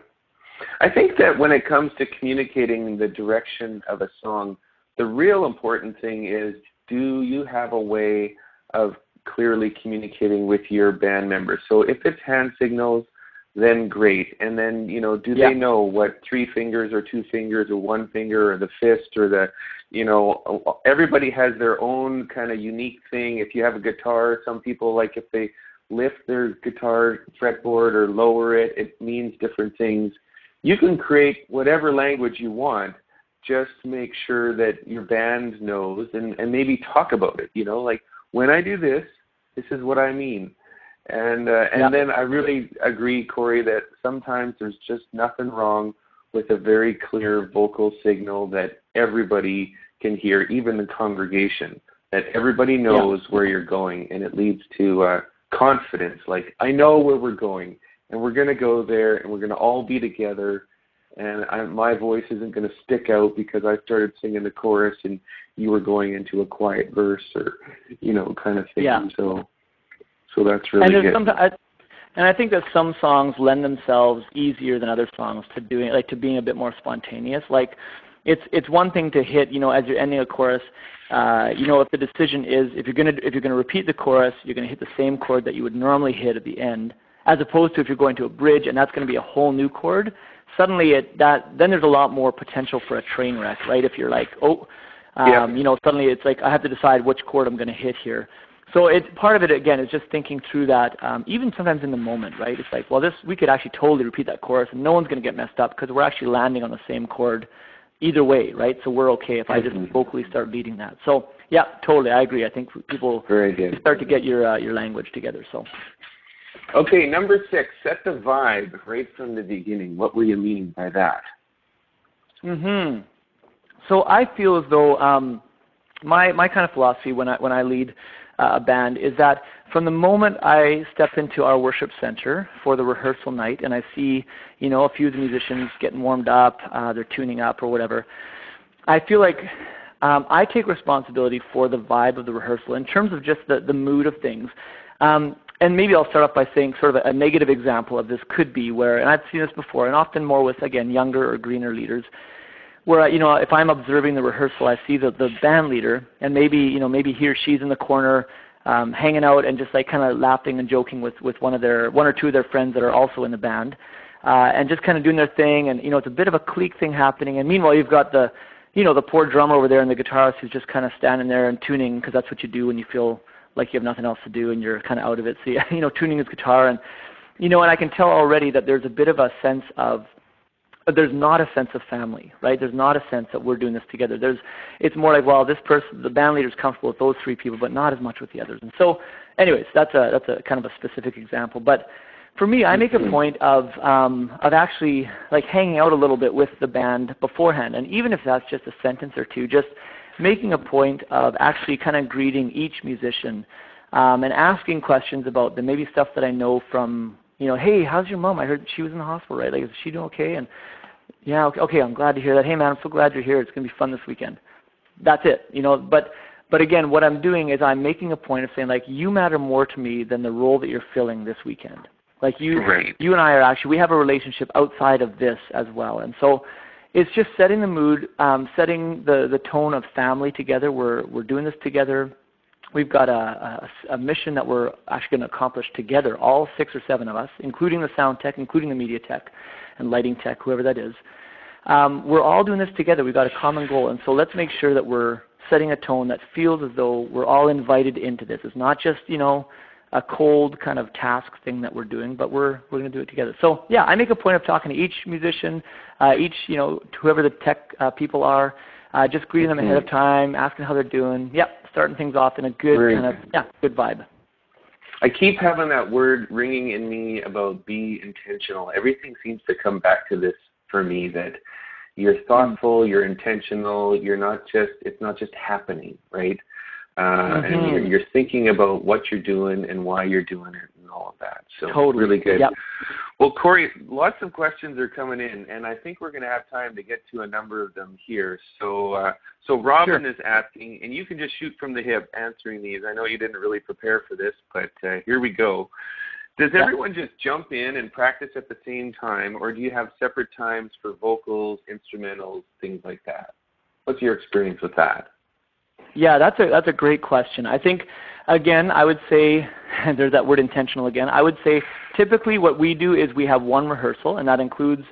I think that when it comes to communicating the direction of a song, the real important thing is do you have a way of clearly communicating with your band members. So if it's hand signals, then great. And then, you know, do yeah. they know what three fingers or two fingers or one finger or the fist or the, you know, everybody has their own kind of unique thing. If you have a guitar, some people like if they lift their guitar fretboard or lower it, it means different things. You can create whatever language you want. Just make sure that your band knows and, and maybe talk about it. You know, like when I do this, this is what I mean. And uh, and yeah. then I really agree, Cory, that sometimes there's just nothing wrong with a very clear vocal signal that everybody can hear, even the congregation, that everybody knows yeah. where you're going, and it leads to uh, confidence. Like I know where we're going, and we're going to go there, and we're going to all be together, and I, my voice isn't going to stick out because I started singing the chorus and you were going into a quiet verse or you know kind of thing. Yeah. So so that's really and good. Some, I, and I think that some songs lend themselves easier than other songs to doing like to being a bit more spontaneous. Like it's it's one thing to hit, you know, as you're ending a chorus, uh, you know, if the decision is if you're gonna if you're gonna repeat the chorus, you're gonna hit the same chord that you would normally hit at the end, as opposed to if you're going to a bridge and that's going to be a whole new chord. Suddenly, it that then there's a lot more potential for a train wreck, right? If you're like, oh, um, yeah. you know, suddenly it's like I have to decide which chord I'm going to hit here. So it part of it again is just thinking through that. Um, even sometimes in the moment, right? It's like, well, this we could actually totally repeat that chorus, and no one's going to get messed up because we're actually landing on the same chord either way, right? So we're okay if I just mm-hmm. vocally start leading that. So yeah, totally, I agree. I think people Very good. start to get your uh, your language together. So. Okay, number six, set the vibe right from the beginning. What were you meaning by that? Mhm. So I feel as though um, my my kind of philosophy when I when I lead uh, a band is that from the moment I step into our worship center for the rehearsal night and I see, you know, a few of the musicians getting warmed up, uh, they're tuning up or whatever, I feel like um, I take responsibility for the vibe of the rehearsal in terms of just the, the mood of things. Um, and maybe I'll start off by saying sort of a, a negative example of this could be where, and I've seen this before, and often more with, again, younger or greener leaders, where you know if I'm observing the rehearsal, I see the the band leader, and maybe you know maybe he or she's in the corner, um, hanging out and just like kind of laughing and joking with with one of their one or two of their friends that are also in the band, uh, and just kind of doing their thing, and you know it's a bit of a clique thing happening, and meanwhile you've got the you know the poor drummer over there and the guitarist who's just kind of standing there and tuning because that's what you do when you feel like you have nothing else to do and you're kind of out of it. So you know tuning his guitar. And you know and I can tell already that there's a bit of a sense of there's not a sense of family, right? There's not a sense that we're doing this together. There's, it's more like, well, this person, the band leader is comfortable with those three people, but not as much with the others. And so, anyways, that's a that's a kind of a specific example. But for me, I make a point of um, of actually like hanging out a little bit with the band beforehand, and even if that's just a sentence or two, just making a point of actually kind of greeting each musician um, and asking questions about the maybe stuff that I know from you know, hey, how's your mom? I heard she was in the hospital, right? Like, is she doing okay? And yeah, okay, okay, I'm glad to hear that. Hey, man, I'm so glad you're here. It's gonna be fun this weekend. That's it, you know. But but again, what I'm doing is I'm making a point of saying like, you matter more to me than the role that you're filling this weekend. Like you, right. you and I are actually we have a relationship outside of this as well, and so it's just setting the mood, um, setting the the tone of family together. We're we're doing this together we've got a, a, a mission that we're actually going to accomplish together, all six or seven of us, including the sound tech, including the media tech and lighting tech, whoever that is. Um, we're all doing this together. We've got a common goal, and so let's make sure that we're setting a tone that feels as though we're all invited into this. It's not just you know a cold kind of task thing that we're doing, but we're we're going to do it together. So yeah, I make a point of talking to each musician, uh, each you know whoever the tech uh, people are, uh, just greeting them ahead of mm-hmm. time, asking how they're doing. Yep, starting things off in a good Great. kind of yeah, good vibe. I keep having that word ringing in me about be intentional. Everything seems to come back to this for me that you're thoughtful, mm. you're intentional, you're not just it's not just happening, right? Uh, mm-hmm. and you're, you're thinking about what you're doing and why you're doing it all of that. So totally. really good. Yep. Well, Cory, lots of questions are coming in, and I think we're going to have time to get to a number of them here. So, uh, so Robin sure. is asking, and you can just shoot from the hip answering these. I know you didn't really prepare for this, but uh, here we go. Does everyone just jump in and practice at the same time, or do you have separate times for vocals, instrumentals, things like that? What's your experience with that? Yeah, that's a that's a great question. I think again, I would say there's that word intentional again. I would say typically what we do is we have one rehearsal, and that includes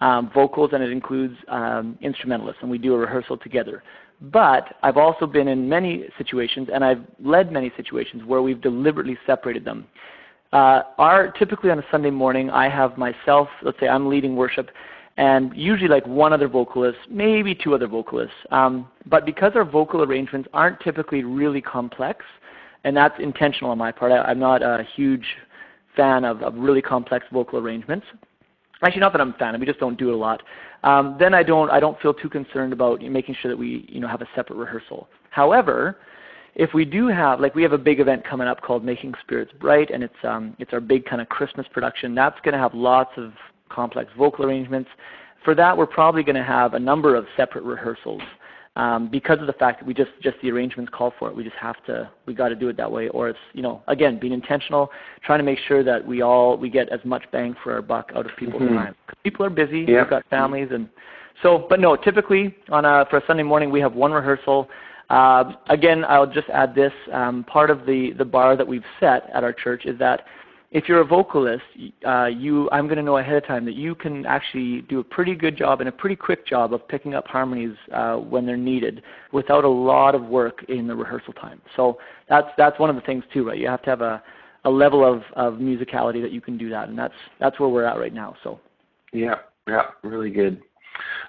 um, vocals and it includes um, instrumentalists, and we do a rehearsal together. But I've also been in many situations, and I've led many situations where we've deliberately separated them. Uh, our typically on a Sunday morning, I have myself. Let's say I'm leading worship, and usually like one other vocalist, maybe two other vocalists. Um, but because our vocal arrangements aren't typically really complex, and that's intentional on my part, I, I'm not a huge fan of, of really complex vocal arrangements. Actually, not that I'm a fan. We just don't do it a lot. Um, then I don't I don't feel too concerned about making sure that we you know have a separate rehearsal. However, if we do have like we have a big event coming up called Making Spirits Bright, and it's um, it's our big kind of Christmas production. That's going to have lots of complex vocal arrangements. For that, we're probably going to have a number of separate rehearsals um, because of the fact that we just just the arrangements call for it. We just have to we got to do it that way, or it's you know again being intentional, trying to make sure that we all we get as much bang for our buck out of people's mm-hmm. time. People are busy, yep. they've got families, and So, but no, typically on a, for a Sunday morning we have one rehearsal. Uh, again, I'll just add this. Um, part of the, the bar that we've set at our church is that if you're a vocalist, uh, you, I'm going to know ahead of time that you can actually do a pretty good job and a pretty quick job of picking up harmonies uh, when they're needed without a lot of work in the rehearsal time. So that's that's one of the things too, right? You have to have a, a level of, of musicality that you can do that, and that's that's where we're at right now. So. Yeah, yeah, really good.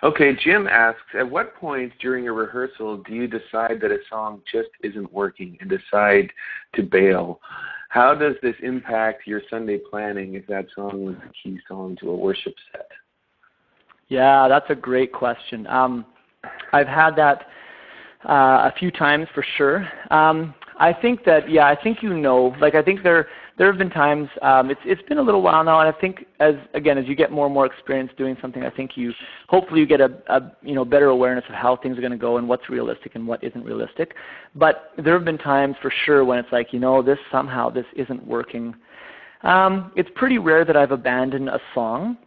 Okay, Jim asks, at what point during a rehearsal do you decide that a song just isn't working and decide to bail? How does this impact your Sunday planning if that song was the key song to a worship set? Yeah, that's a great question. Um, I've had that uh, a few times for sure. Um, I think that yeah, I think you know. Like I think there there have been times. Um, it's it's been a little while now, and I think as again as you get more and more experience doing something, I think you hopefully you get a, a you know better awareness of how things are going to go and what's realistic and what isn't realistic. But there have been times for sure when it's like you know this somehow this isn't working. Um, it's pretty rare that I've abandoned a song.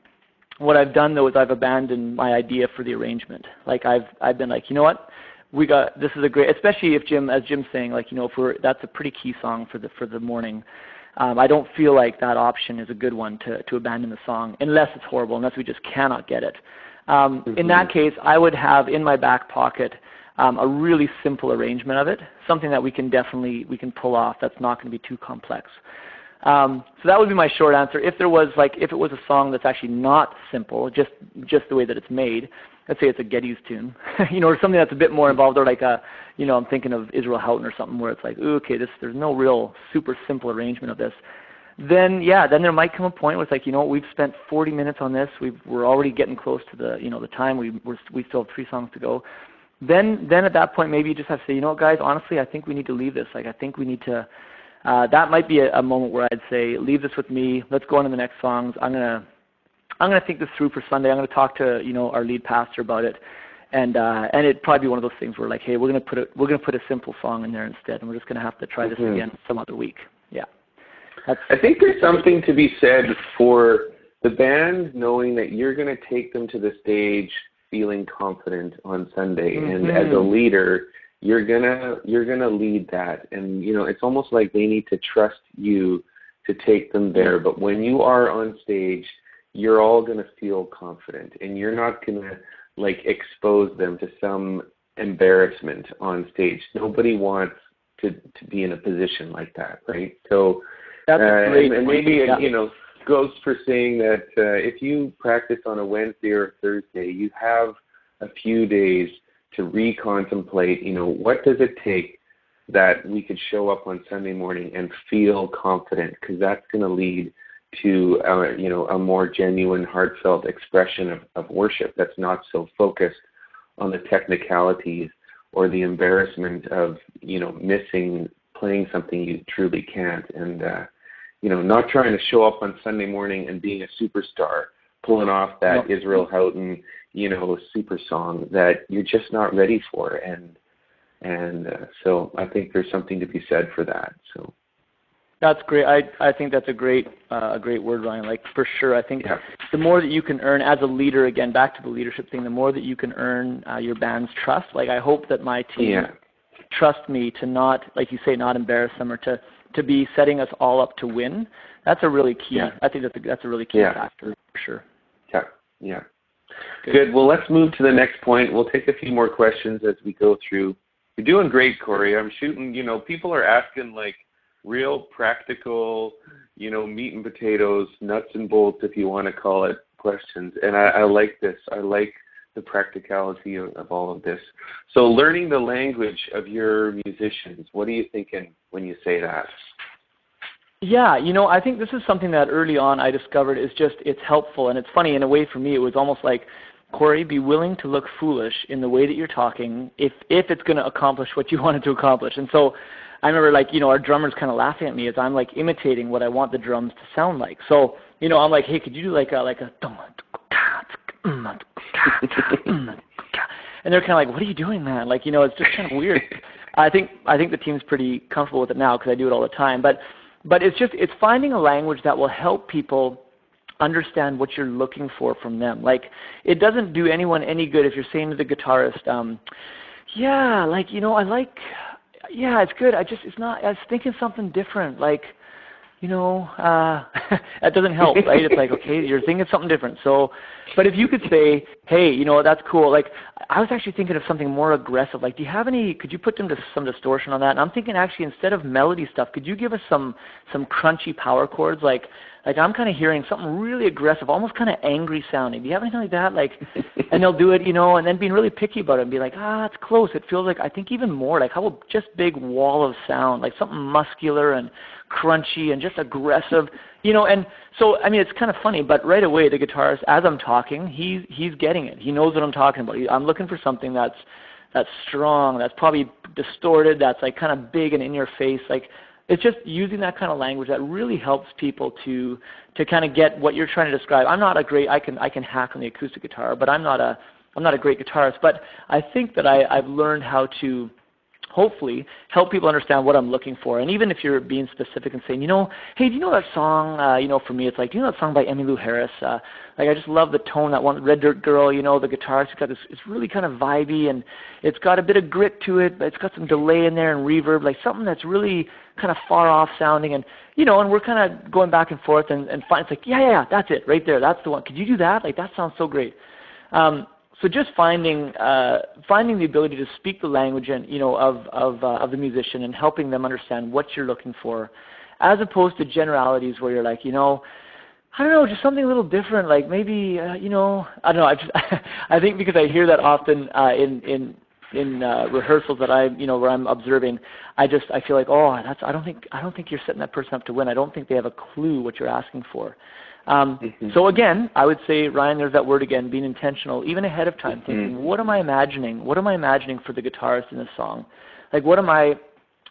What I've done though is I've abandoned my idea for the arrangement. Like I've I've been like you know what we got this is a great especially if Jim as Jim's saying like you know if we're that's a pretty key song for the for the morning um, I don't feel like that option is a good one to, to abandon the song unless it's horrible, unless we just cannot get it. Um, mm-hmm. In that case, I would have in my back pocket um, a really simple arrangement of it, something that we can definitely we can pull off. That's not going to be too complex. Um, so that would be my short answer. If there was like if it was a song that's actually not simple, just just the way that it's made, let's say it's a Geddes tune, you know, or something that's a bit more involved, or like a, you know, I'm thinking of Israel Houghton or something where it's like, ooh, okay, this there's no real super simple arrangement of this. Then yeah, then there might come a point where it's like, you know, we've spent 40 minutes on this. We've, we're already getting close to the, you know, the time. We we're, we still have three songs to go. Then then at that point, maybe you just have to say, you know what, guys, honestly, I think we need to leave this. Like, I think we need to. Uh, that might be a, a moment where I'd say, leave this with me. Let's go on to the next songs. I'm gonna I'm going to think this through for Sunday. I'm going to talk to you know our lead pastor about it, and uh, and it'd probably be one of those things where like, hey, we're going to put a we're going to put a simple song in there instead, and we're just going to have to try this mm-hmm. again some other week. Yeah. That's, I think there's something to be said for the band knowing that you're going to take them to the stage feeling confident on Sunday, mm-hmm. and as a mm-hmm. leader, you're gonna you're gonna lead that, and you know it's almost like they need to trust you to take them there. But when you are on stage you're all going to feel confident and you're not going to like expose them to some embarrassment on stage. Nobody wants to to be in a position like that, right? So that's uh, great. And, maybe yeah. you know goes for saying that uh, if you practice on a Wednesday or a Thursday, you have a few days to recontemplate. You know what does it take that we could show up on Sunday morning and feel confident because that's going to lead to uh, you know a more genuine, heartfelt expression of, of worship that's not so focused on the technicalities or the embarrassment of you know missing playing something you truly can't. And uh, you know not trying to show up on Sunday morning and being a superstar pulling off that no. Israel Houghton you know super song that you're just not ready for. And and uh, so I think there's something to be said for that. So that's great. I I think that's a great uh, a great word, Ryan. Like for sure, I think yeah. the more that you can earn as a leader, again back to the leadership thing, the more that you can earn uh, your band's trust. Like I hope that my team yeah. trust me to not, like you say, not embarrass them or to to be setting us all up to win. That's a really key. Yeah. I think that's a, that's a really key factor for sure. Yeah. Yeah. Good. Good. Well, let's move to the next point. We'll take a few more questions as we go through. You're doing great, Cory. I'm shooting. You know, people are asking like real practical, you know, meat and potatoes, nuts and bolts, if you want to call it, questions. And I, I like this. I like the practicality of, of all of this. So, learning the language of your musicians, what are you thinking when you say that? Yeah, you know, I think this is something that early on I discovered is just it's helpful and it's funny in a way for me. It was almost like Cory, be willing to look foolish in the way that you're talking if if it's going to accomplish what you wanted to accomplish. And so I remember like, you know, our drummers kind of laughing at me as I'm like imitating what I want the drums to sound like. So, you know, I'm like, hey, could you do like a like a and they're kind of like, what are you doing, man? Like, you know, it's just kind of weird. I think I think the team's pretty comfortable with it now because I do it all the time. But but it's just it's finding a language that will help people understand what you're looking for from them. Like it doesn't do anyone any good if you're saying to the guitarist, um, yeah, like you know, I like yeah, it's good. I just it's not I was thinking something different. Like you know, uh, that doesn't help, right? It's like, okay, you're thinking something different. So, but if you could say, hey, you know, that's cool. Like, I was actually thinking of something more aggressive. Like, do you have any? Could you put them to some distortion on that? And I'm thinking actually instead of melody stuff, could you give us some some crunchy power chords? Like, like I'm kind of hearing something really aggressive, almost kind of angry sounding. Do you have anything like that? Like, and they'll do it, you know, and then being really picky about it and be like, ah, it's close. It feels like I think even more like how about just big wall of sound, like something muscular and crunchy and just aggressive, you know. And so I mean, it's kind of funny, but right away the guitarist, as I'm talking, he's he's getting it. He knows what I'm talking about. I'm looking for something that's that's strong, that's probably distorted, that's like kind of big and in your face, like it's just using that kind of language that really helps people to to kind of get what you're trying to describe. I'm not a great I can I can hack on the acoustic guitar, but I'm not a I'm not a great guitarist, but I think that I, I've learned how to hopefully help people understand what I'm looking for. And even if you're being specific and saying, you know, hey, do you know that song? Uh, you know, for me, it's like, do you know that song by Emmylou Harris? Uh, like, I just love the tone that one, Red Dirt Girl. You know, the guitar, it's got this, it's really kind of vibey and it's got a bit of grit to it, but it's got some delay in there and reverb, like something that's really kind of far off sounding. And you know, and we're kind of going back and forth and and find it's like, yeah, yeah, yeah, that's it, right there, that's the one. Could you do that? Like, that sounds so great. Um, so just finding uh, finding the ability to speak the language and you know of of, uh, of the musician and helping them understand what you're looking for, as opposed to generalities where you're like you know. I don't know, just something a little different. Like maybe, uh, you know, I don't know. I just, I think because I hear that often uh, in in in uh, rehearsals that I, you know, where I'm observing, I just I feel like, oh, that's I don't think I don't think you're setting that person up to win. I don't think they have a clue what you're asking for. Um, mm-hmm. So again, I would say, Ryan, there's that word again, being intentional, even ahead of time, thinking, mm-hmm. what am I imagining? What am I imagining for the guitarist in this song? Like, what am I?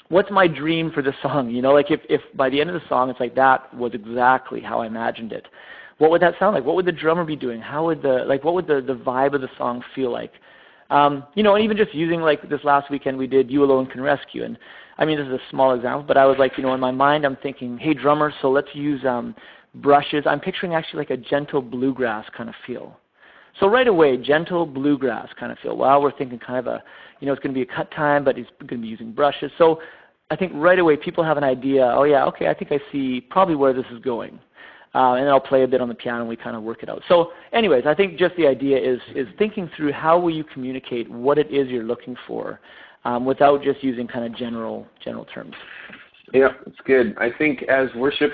What's my dream for this song? You know, like if if by the end of the song it's like that was exactly how I imagined it. What would that sound like? What would the drummer be doing? How would the like what would the the vibe of the song feel like? Um, you know, and even just using like this last weekend we did "You Alone Can Rescue," and I mean this is a small example, but I was like, you know, in my mind I'm thinking, hey drummer, so let's use um, brushes. I'm picturing actually like a gentle bluegrass kind of feel. So right away, gentle bluegrass kind of feel. Well, we're thinking kind of a, you know, it's going to be a cut time, but he's going to be using brushes. So I think right away people have an idea. Oh yeah, okay, I think I see probably where this is going. Uh, and I'll play a bit on the piano and we kind of work it out. So, anyways, I think just the idea is is thinking through how will you communicate what it is you're looking for, um, without just using kind of general general terms. Yeah, it's good. I think as worship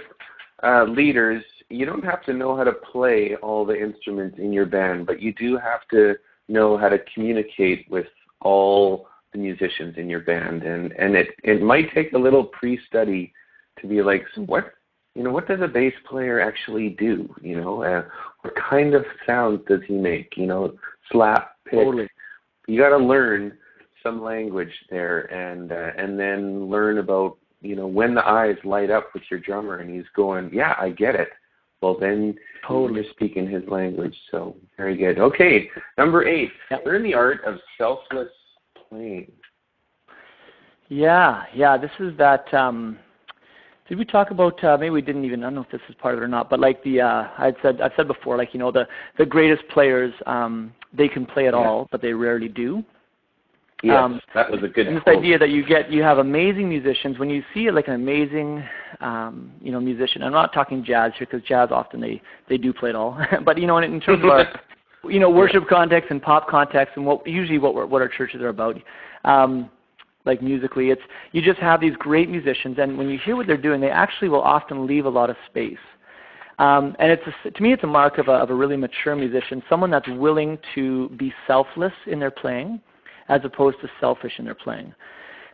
uh, leaders, you don't have to know how to play all the instruments in your band, but you do have to know how to communicate with all the musicians in your band, and and it it might take a little pre-study to be like, so what you know, what does a bass player actually do? You know, uh, what kind of sounds does he make? You know, slap, pick. Totally. You got to learn some language there, and uh, and then learn about you know when the eyes light up with your drummer and he's going, yeah, I get it. Well, then totally. you're speaking his language. So very good. Okay, number eight. Yep. Learn the art of selfless playing. Yeah, yeah. This is that. um did we talk about uh, maybe we didn't even I don't know if this is part of it or not, but like the uh I'd said I've said before, like, you know, the the greatest players um they can play it yeah. all, but they rarely do. Yes, um, that was a good. This quote. idea that you get, you have amazing musicians. When you see like an amazing, um, you know, musician. I'm not talking jazz here because jazz often they they do play it all. but you know, in, in terms of our, you know, worship context and pop context, and what usually what what our churches are about. Um, like musically. It's you just have these great musicians, and when you hear what they're doing, they actually will often leave a lot of space. Um, and it's a, to me, it's a mark of a, of a really mature musician, someone that's willing to be selfless in their playing, as opposed to selfish in their playing.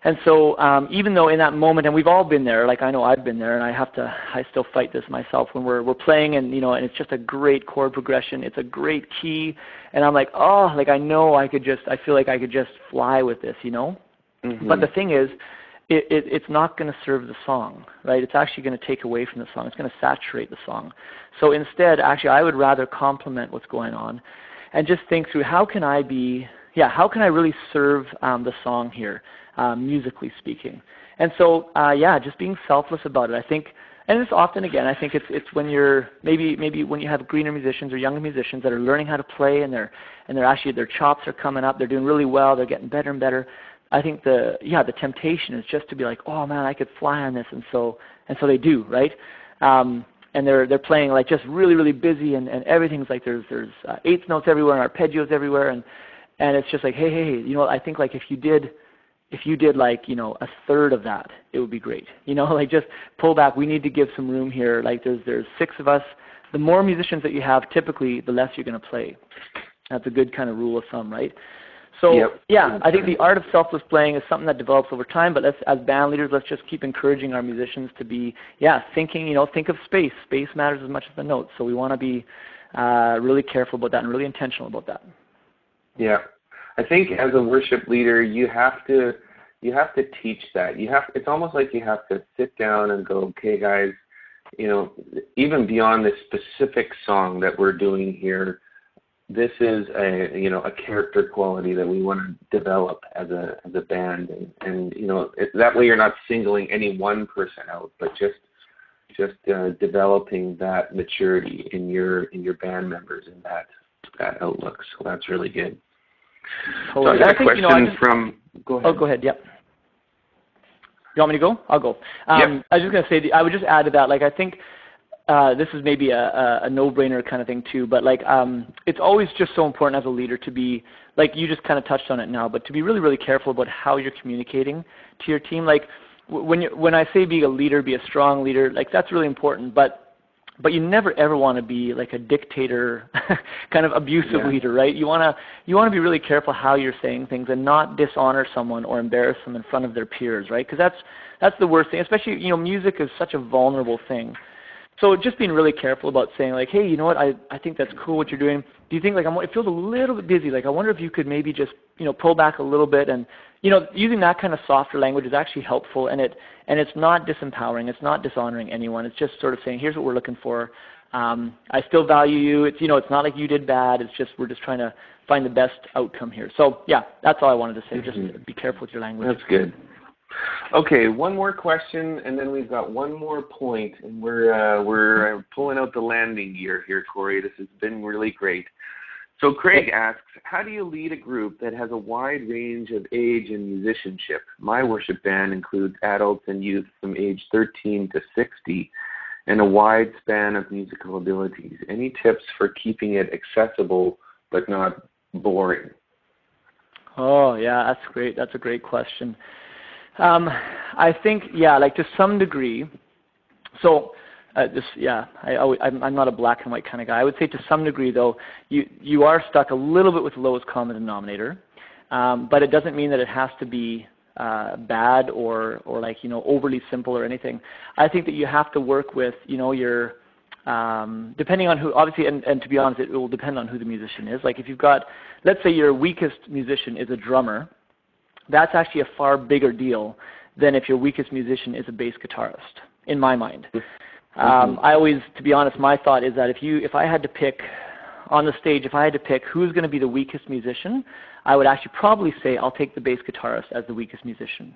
And so, um, even though in that moment, and we've all been there, like I know I've been there, and I have to, I still fight this myself when we're we're playing, and you know, and it's just a great chord progression, it's a great key, and I'm like, oh, like I know I could just, I feel like I could just fly with this, you know. Mm-hmm. But the thing is, it, it, it's not going to serve the song, right? It's actually going to take away from the song. It's going to saturate the song. So instead, actually, I would rather complement what's going on, and just think through how can I be, yeah, how can I really serve um, the song here, um, musically speaking. And so, uh, yeah, just being selfless about it. I think and it's often again I think it's it's when you're maybe maybe when you have greener musicians or younger musicians that are learning how to play and they're and they're actually their chops are coming up, they're doing really well, they're getting better and better. I think the yeah the temptation is just to be like oh man I could fly on this and so and so they do right. Um, and they're they're playing like just really really busy and, and everything's like there's there's uh, eighth notes everywhere and arpeggios everywhere and and it's just like hey hey you know I think like if you did if you did like you know a third of that it would be great. You know like just pull back. We need to give some room here. Like there's there's six of us. The more musicians that you have typically the less you're going to play. That's a good kind of rule of thumb right? So yep. yeah i think the art of selfless playing is something that develops over time but let's as band leaders let's just keep encouraging our musicians to be yeah thinking you know think of space. Space matters as much as the notes. So we want to be uh, really careful about that and really intentional about that yeah I think as a worship leader, you have to you have to teach that. You have it's almost like you have to sit down and go, okay, guys, you know, even beyond the specific song that we're doing here, this is a you know a character quality that we want to develop as a as a band, and, and you know it, that way you're not singling any one person out, but just just uh, developing that maturity in your in your band members in that that outlook. So that's really good. So I got a question you know, just, from. Go ahead. Oh, go ahead. Yep. You want me to go? I'll go. Um, yep. I was just going to say, I would just add to that, like I think uh, this is maybe a, a, a no-brainer kind of thing too, but like um, it's always just so important as a leader to be, like you just kind of touched on it now, but to be really, really careful about how you're communicating to your team. Like when you, when I say be a leader, be a strong leader, like that's really important, but but you never ever want to be like a dictator kind of abusive yeah. leader right? You want to you want to be really careful how you're saying things and not dishonor someone or embarrass them in front of their peers right? Because that's that's the worst thing especially you know music is such a vulnerable thing. So just being really careful about saying like hey you know what? I i think that's cool what you're doing. Do you think like I'm, it feels a little bit busy. Like i wonder if you could maybe just you know pull back a little bit and you know using that kind of softer language is actually helpful and it and it's not disempowering it's not dishonoring anyone. It's just sort of saying here's what we're looking for. Um, i still value you. It's you know it's not like you did bad. It's just we're just trying to find the best outcome here. So yeah that's all i wanted to say. Mm-hmm. just be careful with your language. That's good. Okay, one more question, and then we've got one more point, and we're uh, we're uh, pulling out the landing gear here, Cory. This has been really great. So Craig asks, how do you lead a group that has a wide range of age and musicianship? My worship band includes adults and youth from age 13 to 60 and a wide span of musical abilities. Any tips for keeping it accessible but not boring? Oh, yeah, that's great. That's a great question. Um, I think, yeah, like to some degree. So, uh, this, yeah, I, I'm, I'm not a black and white kind of guy. I would say to some degree, though, you you are stuck a little bit with the lowest common denominator, um, but it doesn't mean that it has to be uh, bad or or like you know overly simple or anything. I think that you have to work with you know your um, depending on who obviously and, and to be honest, it will depend on who the musician is. Like if you've got, let's say your weakest musician is a drummer that's actually a far bigger deal than if your weakest musician is a bass guitarist, in my mind. Um, I always, to be honest, my thought is that if you, if I had to pick on the stage, if I had to pick who's going to be the weakest musician, I would actually probably say I'll take the bass guitarist as the weakest musician.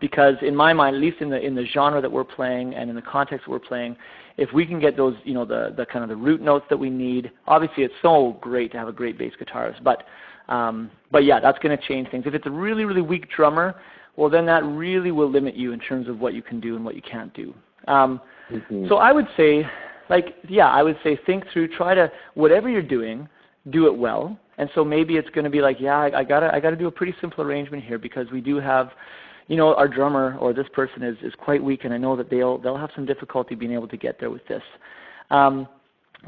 Because in my mind, at least in the in the genre that we're playing and in the context that we're playing, if we can get those, you know, the the kind of the root notes that we need, obviously it's so great to have a great bass guitarist, but um, but yeah, that's going to change things. If it's a really, really weak drummer, well, then that really will limit you in terms of what you can do and what you can't do. Um, mm-hmm. So I would say, like, yeah, I would say think through, try to, whatever you're doing, do it well. And so maybe it's going to be like, yeah, I, I gotta, I gotta do a pretty simple arrangement here because we do have, you know, our drummer or this person is is quite weak, and I know that they'll they'll have some difficulty being able to get there with this. Um,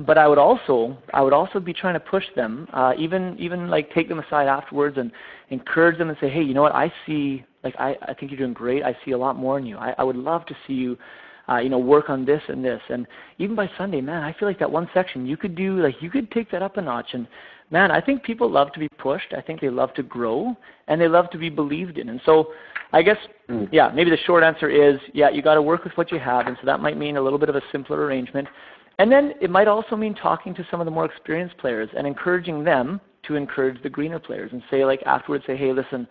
but I would also I would also be trying to push them, uh, even even like take them aside afterwards and encourage them and say, hey, you know what? I see like I, I think you're doing great. I see a lot more in you. I, I would love to see you, uh, you know, work on this and this. And even by Sunday, man, I feel like that one section you could do like you could take that up a notch. And man, I think people love to be pushed. I think they love to grow and they love to be believed in. And so I guess mm. yeah, maybe the short answer is yeah, you got to work with what you have, and so that might mean a little bit of a simpler arrangement. And then it might also mean talking to some of the more experienced players and encouraging them to encourage the greener players and say like afterwards say, hey, listen,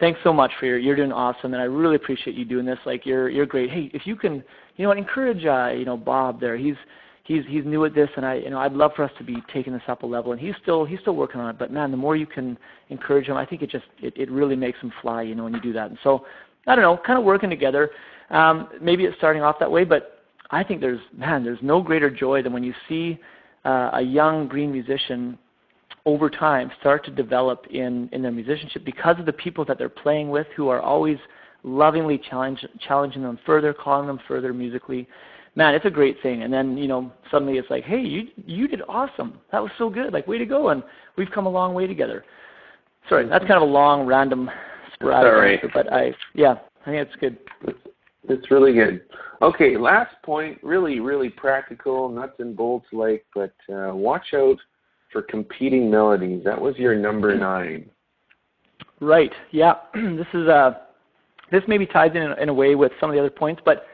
thanks so much for your you're doing awesome and I really appreciate you doing this. Like you're you're great. Hey, if you can you know encourage uh, you know Bob there. He's he's he's new at this and I you know I'd love for us to be taking this up a level and he's still he's still working on it. But man, the more you can encourage him, I think it just it, it really makes him fly, you know, when you do that. And so I don't know, kind of working together. Um, maybe it's starting off that way, but I think there's man, there's no greater joy than when you see uh, a young green musician over time start to develop in, in their musicianship because of the people that they're playing with who are always lovingly challenge, challenging them further, calling them further musically. Man, it's a great thing. And then, you know, suddenly it's like, hey, you you did awesome. That was so good. Like, way to go. And we've come a long way together. Sorry, that's kind of a long, random, sporadic right. answer, but I, yeah, I think it's good. It's really good. Okay, last point, really, really practical, nuts and bolts like, but uh, watch out for competing melodies. That was your number nine. Right. Yeah. this is uh, this maybe ties in in a way with some of the other points, but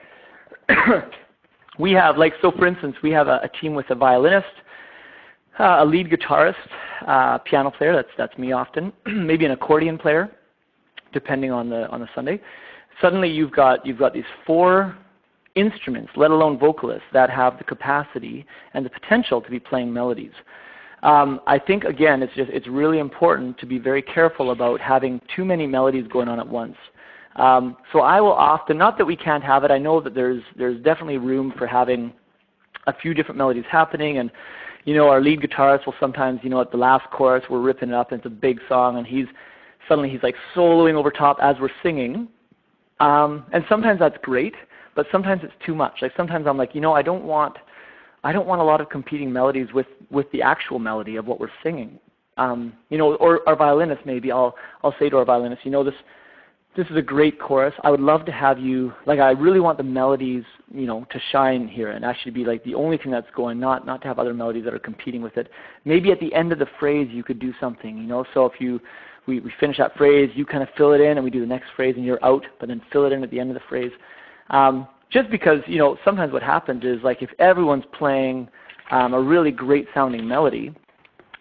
we have like so. For instance, we have a, a team with a violinist, uh, a lead guitarist, uh, piano player. That's that's me often. maybe an accordion player, depending on the on the Sunday. Suddenly, you've got you've got these four instruments, let alone vocalists, that have the capacity and the potential to be playing melodies. Um, I think again, it's just it's really important to be very careful about having too many melodies going on at once. Um, so I will often, not that we can't have it. I know that there's there's definitely room for having a few different melodies happening, and you know our lead guitarist will sometimes, you know, at the last chorus we're ripping it up and it's a big song, and he's suddenly he's like soloing over top as we're singing, um, and sometimes that's great, but sometimes it's too much. Like sometimes I'm like, you know, I don't want I don't want a lot of competing melodies with, with the actual melody of what we're singing. Um, you know, or our violinist maybe I'll I'll say to our violinist, you know, this this is a great chorus. I would love to have you like I really want the melodies, you know, to shine here and actually be like the only thing that's going, not not to have other melodies that are competing with it. Maybe at the end of the phrase you could do something, you know. So if you we, we finish that phrase, you kind of fill it in and we do the next phrase and you're out, but then fill it in at the end of the phrase. Um, just because you know sometimes what happens is like if everyone's playing um, a really great sounding melody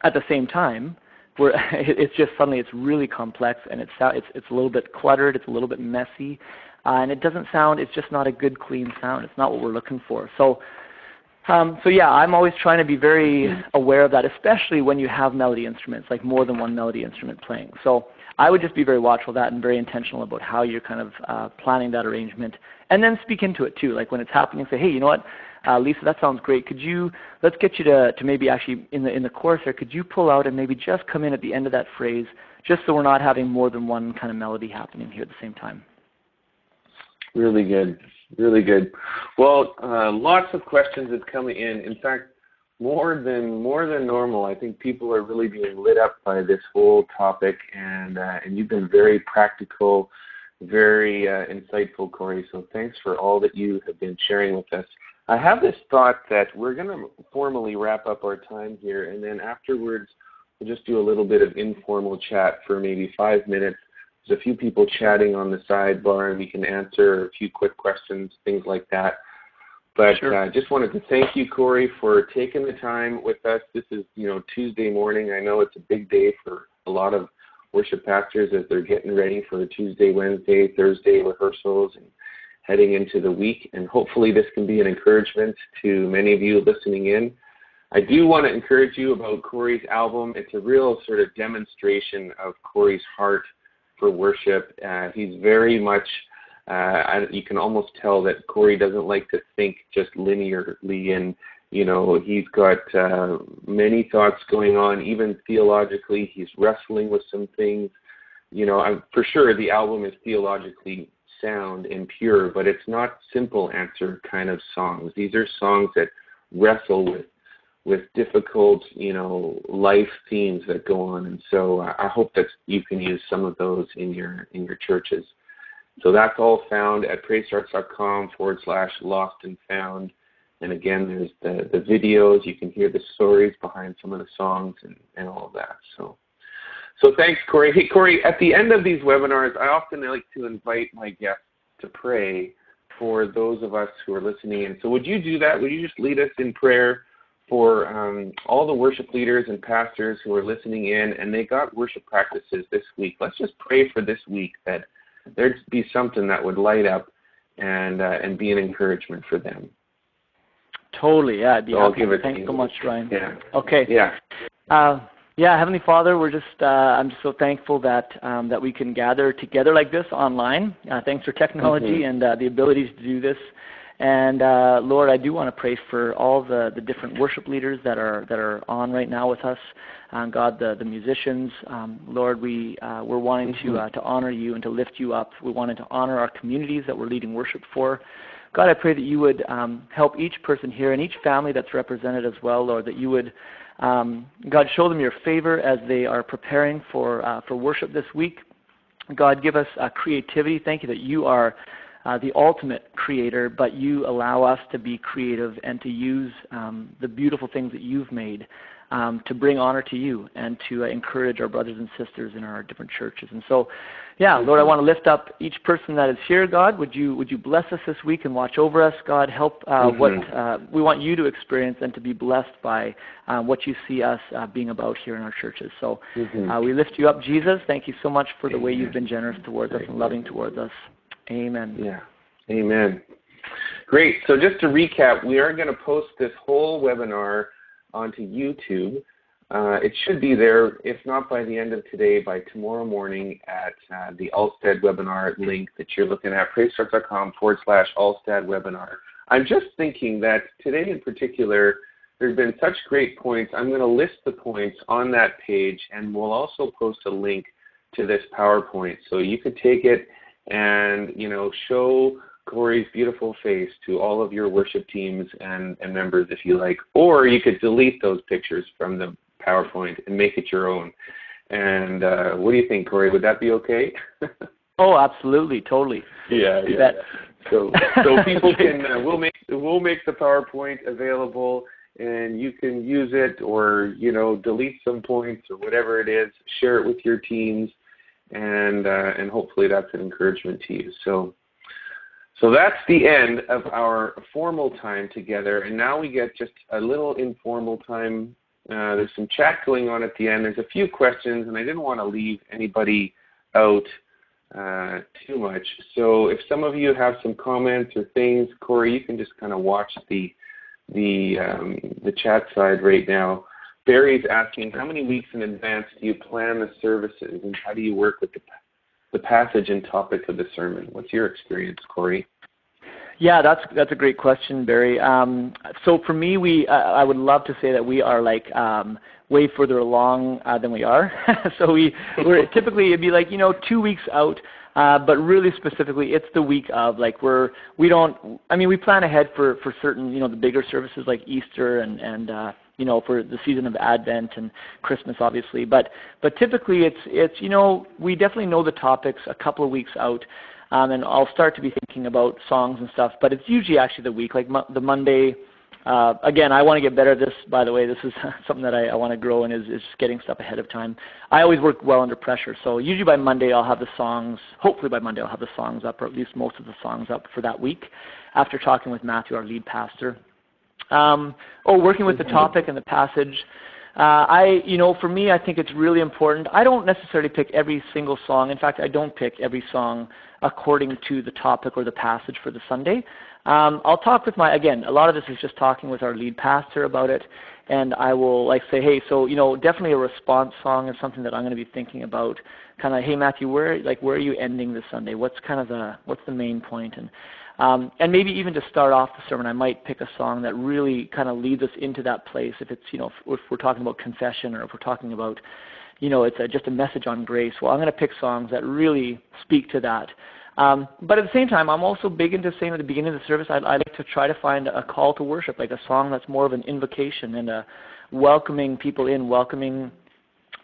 at the same time, where it's just suddenly it's really complex and it's it's it's a little bit cluttered, it's a little bit messy, uh, and it doesn't sound. It's just not a good clean sound. It's not what we're looking for. So. Um, so yeah, I'm always trying to be very aware of that, especially when you have melody instruments, like more than one melody instrument playing. So I would just be very watchful of that and very intentional about how you're kind of uh, planning that arrangement and then speak into it too. Like when it's happening, say, hey, you know what, uh, Lisa, that sounds great. Could you let's get you to to maybe actually in the in the chorus there, could you pull out and maybe just come in at the end of that phrase, just so we're not having more than one kind of melody happening here at the same time. Really good, really good. Well, uh, lots of questions have come in. In fact, more than more than normal. I think people are really being lit up by this whole topic, and uh, and you've been very practical very uh, insightful, Cory. So thanks for all that you have been sharing with us. I have this thought that we're going to formally wrap up our time here, and then afterwards we'll just do a little bit of informal chat for maybe five minutes. There's a few people chatting on the sidebar, and we can answer a few quick questions, things like that. But sure. I uh, just wanted to thank you, Cory, for taking the time with us. This is, you know, Tuesday morning. I know it's a big day for a lot of worship pastors as they're getting ready for Tuesday, Wednesday, Thursday rehearsals and heading into the week. And hopefully, this can be an encouragement to many of you listening in. I do want to encourage you about Cory's album. It's a real sort of demonstration of Cory's heart for worship. Uh, he's very much, uh, you can almost tell that Cory doesn't like to think just linearly and you know, he's got uh, many thoughts going on, even theologically. He's wrestling with some things. You know, I'm, for sure the album is theologically sound and pure, but it's not simple answer kind of songs. These are songs that wrestle with with difficult, you know, life themes that go on. And so uh, I hope that you can use some of those in your in your churches. So that's all found at praisecharts.com forward slash lost and found. And again, there's the, the videos. You can hear the stories behind some of the songs and, and all of that. So, so thanks, Cory. Hey, Cory, at the end of these webinars, I often like to invite my guests to pray for those of us who are listening in. So would you do that? Would you just lead us in prayer for um, all the worship leaders and pastors who are listening in and they got worship practices this week. Let's just pray for this week that there'd be something that would light up and uh, and be an encouragement for them. Totally, yeah. I'd be So I'll give it to Thanks you. so much, Ryan. Yeah. Okay. Yeah. Uh, yeah, Heavenly Father, we're just uh, I'm just so thankful that um, that we can gather together like this online. Uh, thanks for technology Mhm. and uh, the abilities to do this. And uh, Lord, I do want to pray for all the, the different worship leaders that are that are on right now with us. Um, God, the the musicians. Um, Lord, we uh, we're wanting to uh, to honor you and to lift you up. We wanted to honor our communities that we're leading worship for. God, I pray that you would um, help each person here and each family that's represented as well, Lord, that you would, um, God, show them your favor as they are preparing for, uh, for worship this week. God, give us uh, creativity. Thank you that you are uh, the ultimate creator, but you allow us to be creative and to use um, the beautiful things that you've made um, to bring honor to you and to uh, encourage our brothers and sisters in our different churches. And so, yeah, Lord, I want to lift up each person that is here. God, would you would you bless us this week and watch over us? God, help uh, Mhm. what uh, we want you to experience and to be blessed by uh, what you see us uh, being about here in our churches. So. Mhm. Uh, we lift you up, Jesus. Thank you so much for the way you've been generous towards us and loving towards us. Amen. Yeah. Amen. Great. So just to recap, we are going to post this whole webinar onto YouTube. Uh, it should be there, if not by the end of today, by tomorrow morning at uh, the Alstad webinar link that you're looking at, praisecharts.com forward slash Alstad webinar. I'm just thinking that today in particular, there's been such great points. I'm going to list the points on that page, and we'll also post a link to this PowerPoint. So you could take it and you know show Cory's beautiful face to all of your worship teams and, and members if you like, or you could delete those pictures from the PowerPoint and make it your own. And uh, what do you think, Cory? Would that be okay? Oh, absolutely, totally. yeah, You bet. So, so people can uh, we'll make we'll make the PowerPoint available, and you can use it, or you know, delete some points or whatever it is. Share it with your teams, and uh, and hopefully that's an encouragement to you. So, so that's the end of our formal time together, and now we get just a little informal time. Uh, there's some chat going on at the end. There's a few questions, and I didn't want to leave anybody out uh, too much. So if some of you have some comments or things, Cory, you can just kind of watch the the um, the chat side right now. Barry's asking, how many weeks in advance do you plan the services, and how do you work with the the passage and topic of the sermon? What's your experience, Cory? Yeah, that's that's a great question, Barry. Um, so for me, we uh, I would love to say that we are like um, way further along uh, than we are. so we we're typically it'd be like you know two weeks out. Uh, but really specifically, it's the week of like we're we don't. I mean, we plan ahead for for certain you know the bigger services like Easter and and uh, you know for the season of Advent and Christmas, obviously. But but typically, it's it's you know we definitely know the topics a couple of weeks out. Um, and I'll start to be thinking about songs and stuff. But it's usually actually the week, like mo- the Monday. Uh, again, I want to get better at this. By the way, this is something that I, I want to grow in is, is just getting stuff ahead of time. I always work well under pressure, so usually by Monday I'll have the songs. Hopefully by Monday I'll have the songs up, or at least most of the songs up for that week. After talking with Matthew, our lead pastor. Um, oh, working with the topic and the passage. Uh, I, you know, for me, I think it's really important. I don't necessarily pick every single song. In fact, I don't pick every song according to the topic or the passage for the Sunday. Um, I'll talk with my, again, a lot of this is just talking with our lead pastor about it, and I will like say, hey, so you know, definitely a response song is something that I'm going to be thinking about. Kind of, hey Matthew, where like where are you ending this Sunday? What's kind of the what's the main point? And um, and maybe even to start off the sermon, I might pick a song that really kind of leads us into that place. If it's you know, if, if we're talking about confession or if we're talking about, you know, it's a, just a message on grace. Well, I'm going to pick songs that really speak to that. Um, but at the same time, I'm also big into saying at the beginning of the service, I, I like to try to find a call to worship, like a song that's more of an invocation and a welcoming people in, welcoming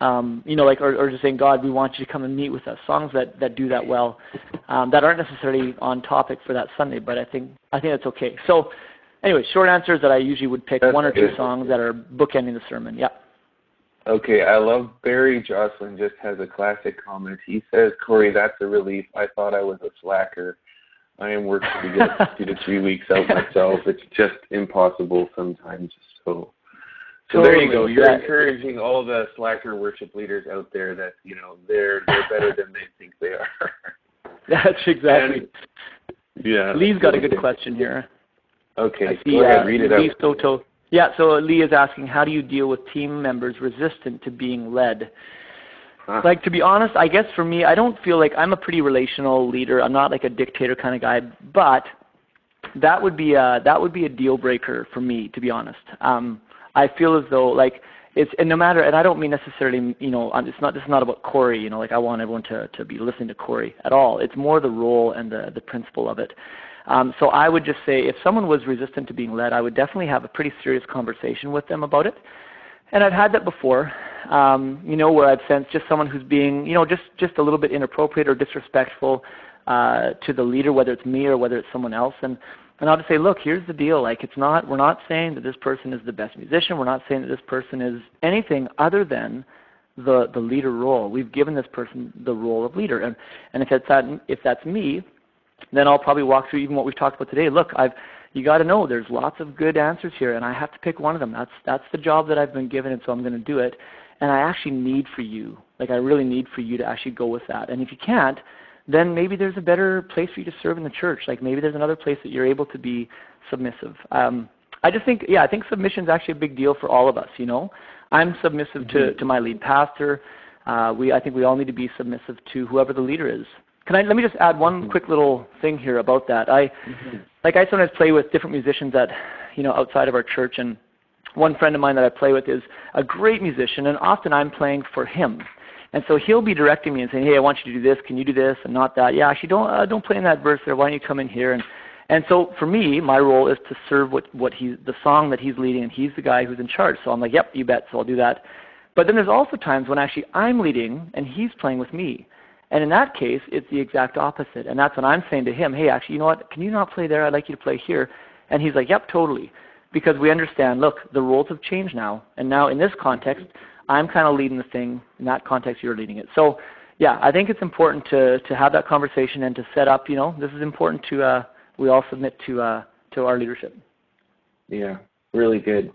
um, you know, like or, or just saying, God, we want you to come and meet with us. Songs that, that do that well, um, that aren't necessarily on topic for that Sunday, but I think I think that's okay. So, anyway, short answer is that I usually would pick That's one or two songs that are bookending the sermon. Yeah. Okay, I love Barry Jocelyn just has a classic comment. He says, Cory, that's a relief. I thought I was a slacker. I am working to get two to three weeks out myself. It's just impossible sometimes. So So there you go. You're encouraging all the slacker worship leaders out there that you know they're they're better than they think they are. That's exactly. And, yeah. Lee's got a good question here. Okay. I See, go ahead. Uh, read it Lee out. Soto. Yeah. So Lee is asking, how do you deal with team members resistant to being led? Huh. Like to be honest, I guess for me, I don't feel like I'm a pretty relational leader. I'm not like a dictator kind of guy, but that would be a that would be a deal breaker for me, to be honest. Um, I feel as though like it's and no matter and I don't mean necessarily you know it's not this is not about Cory you know like I want everyone to to be listening to Cory at all. It's more the role and the the principle of it. Um, so I would just say if someone was resistant to being led, I would definitely have a pretty serious conversation with them about it. And I've had that before, um, you know, where I've sensed just someone who's being, you know, just just a little bit inappropriate or disrespectful uh, to the leader, whether it's me or whether it's someone else. And and I'll just say, look, here's the deal. Like it's not we're not saying that this person is the best musician. We're not saying that this person is anything other than the the leader role. We've given this person the role of leader. And and if it's that if that's me, then I'll probably walk through even what we've talked about today. Look, I've you got to know there's lots of good answers here, and I have to pick one of them. That's that's the job that I've been given, and so I'm going to do it. And I actually need for you, like I really need for you to actually go with that. And if you can't, then maybe there's a better place for you to serve in the church. Like maybe there's another place that you're able to be submissive. Um, I just think, yeah, I think submission is actually a big deal for all of us. You know, I'm submissive mm-hmm. to to my lead pastor. Uh, we, I think we all need to be submissive to whoever the leader is. Can I let me just add one mm-hmm. quick little thing here about that? I, mm-hmm. like, I sometimes play with different musicians that, you know, outside of our church, and one friend of mine that I play with is a great musician, and often I'm playing for him. And so he'll be directing me and saying, "Hey, I want you to do this. Can you do this and not that? Yeah, actually, don't uh, don't play in that verse there. Why don't you come in here?" And and so for me, my role is to serve what what he the song that he's leading, and he's the guy who's in charge. So I'm like, "Yep, you bet." So I'll do that. But then there's also times when actually I'm leading and he's playing with me. And in that case, it's the exact opposite. And that's when I'm saying to him, "Hey, actually, you know what? Can you not play there? I'd like you to play here." And he's like, "Yep, totally." Because we understand, look, the roles have changed now. And now in this context, I'm kind of leading the thing. In that context, you're leading it. So, yeah, I think it's important to to have that conversation and to set up. You know, this is important to uh, we all submit to uh, to our leadership. Yeah, really good.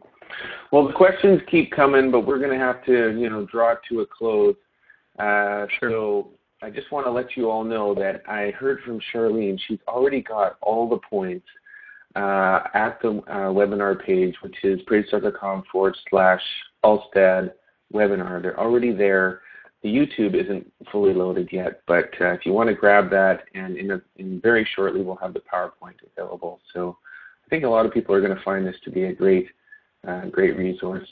Well, the questions keep coming, but we're going to have to you know draw it to a close. Uh, sure. So I just want to let you all know that I heard from Charlene. She's already got all the points uh, at the uh, webinar page, which is praisecharts.com forward slash Alstad webinar. They're already there. The YouTube isn't fully loaded yet, but uh, if you want to grab that, and in, a, in very shortly we'll have the PowerPoint available. So I think a lot of people are going to find this to be a great, uh, great resource.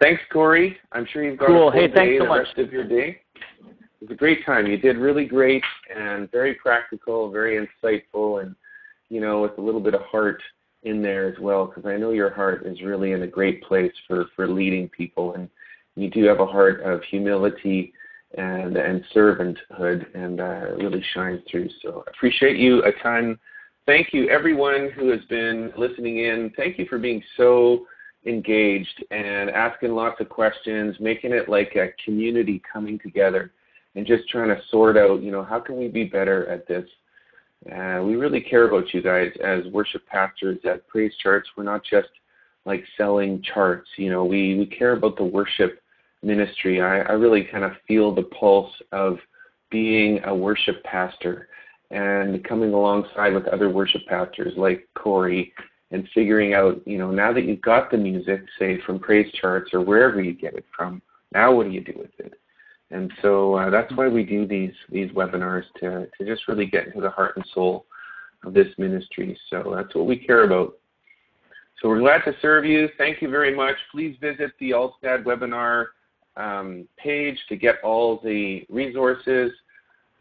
Thanks, Cory. I'm sure you've got cool. a full hey, day thanks so the much. rest of your day. It was a great time. You did really great and very practical, very insightful, and you know, with a little bit of heart in there as well, because I know your heart is really in a great place for for leading people and you do have a heart of humility and and servanthood, and uh, really shines through. So I appreciate you a ton. Thank you everyone who has been listening in. Thank you for being so engaged and asking lots of questions, making it like a community coming together and just trying to sort out, you know, how can we be better at this? Uh, we really care about you guys as worship pastors at Praise Charts. We're not just like selling charts. You know, we, we care about the worship ministry, I, I really kind of feel the pulse of being a worship pastor and coming alongside with other worship pastors like Cory and figuring out, you know, now that you've got the music, say from praise charts or wherever you get it from, now what do you do with it? And so uh, that's why we do these these webinars to to just really get into the heart and soul of this ministry. So that's what we care about. So we're glad to serve you. Thank you very much. Please visit the Alstad webinar um, page to get all the resources.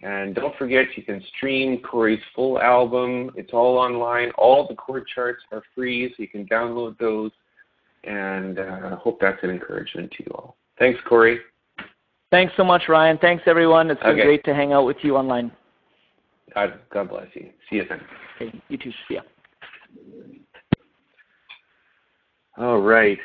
And don't forget, you can stream Cory's full album. It's all online. All the chord charts are free, so you can download those. And I uh, hope that's an encouragement to you all. Thanks, Cory. Thanks so much, Ryan. Thanks, everyone. It's been okay. great to hang out with you online. God, God bless you. See you then. Okay, you too. See ya. All right.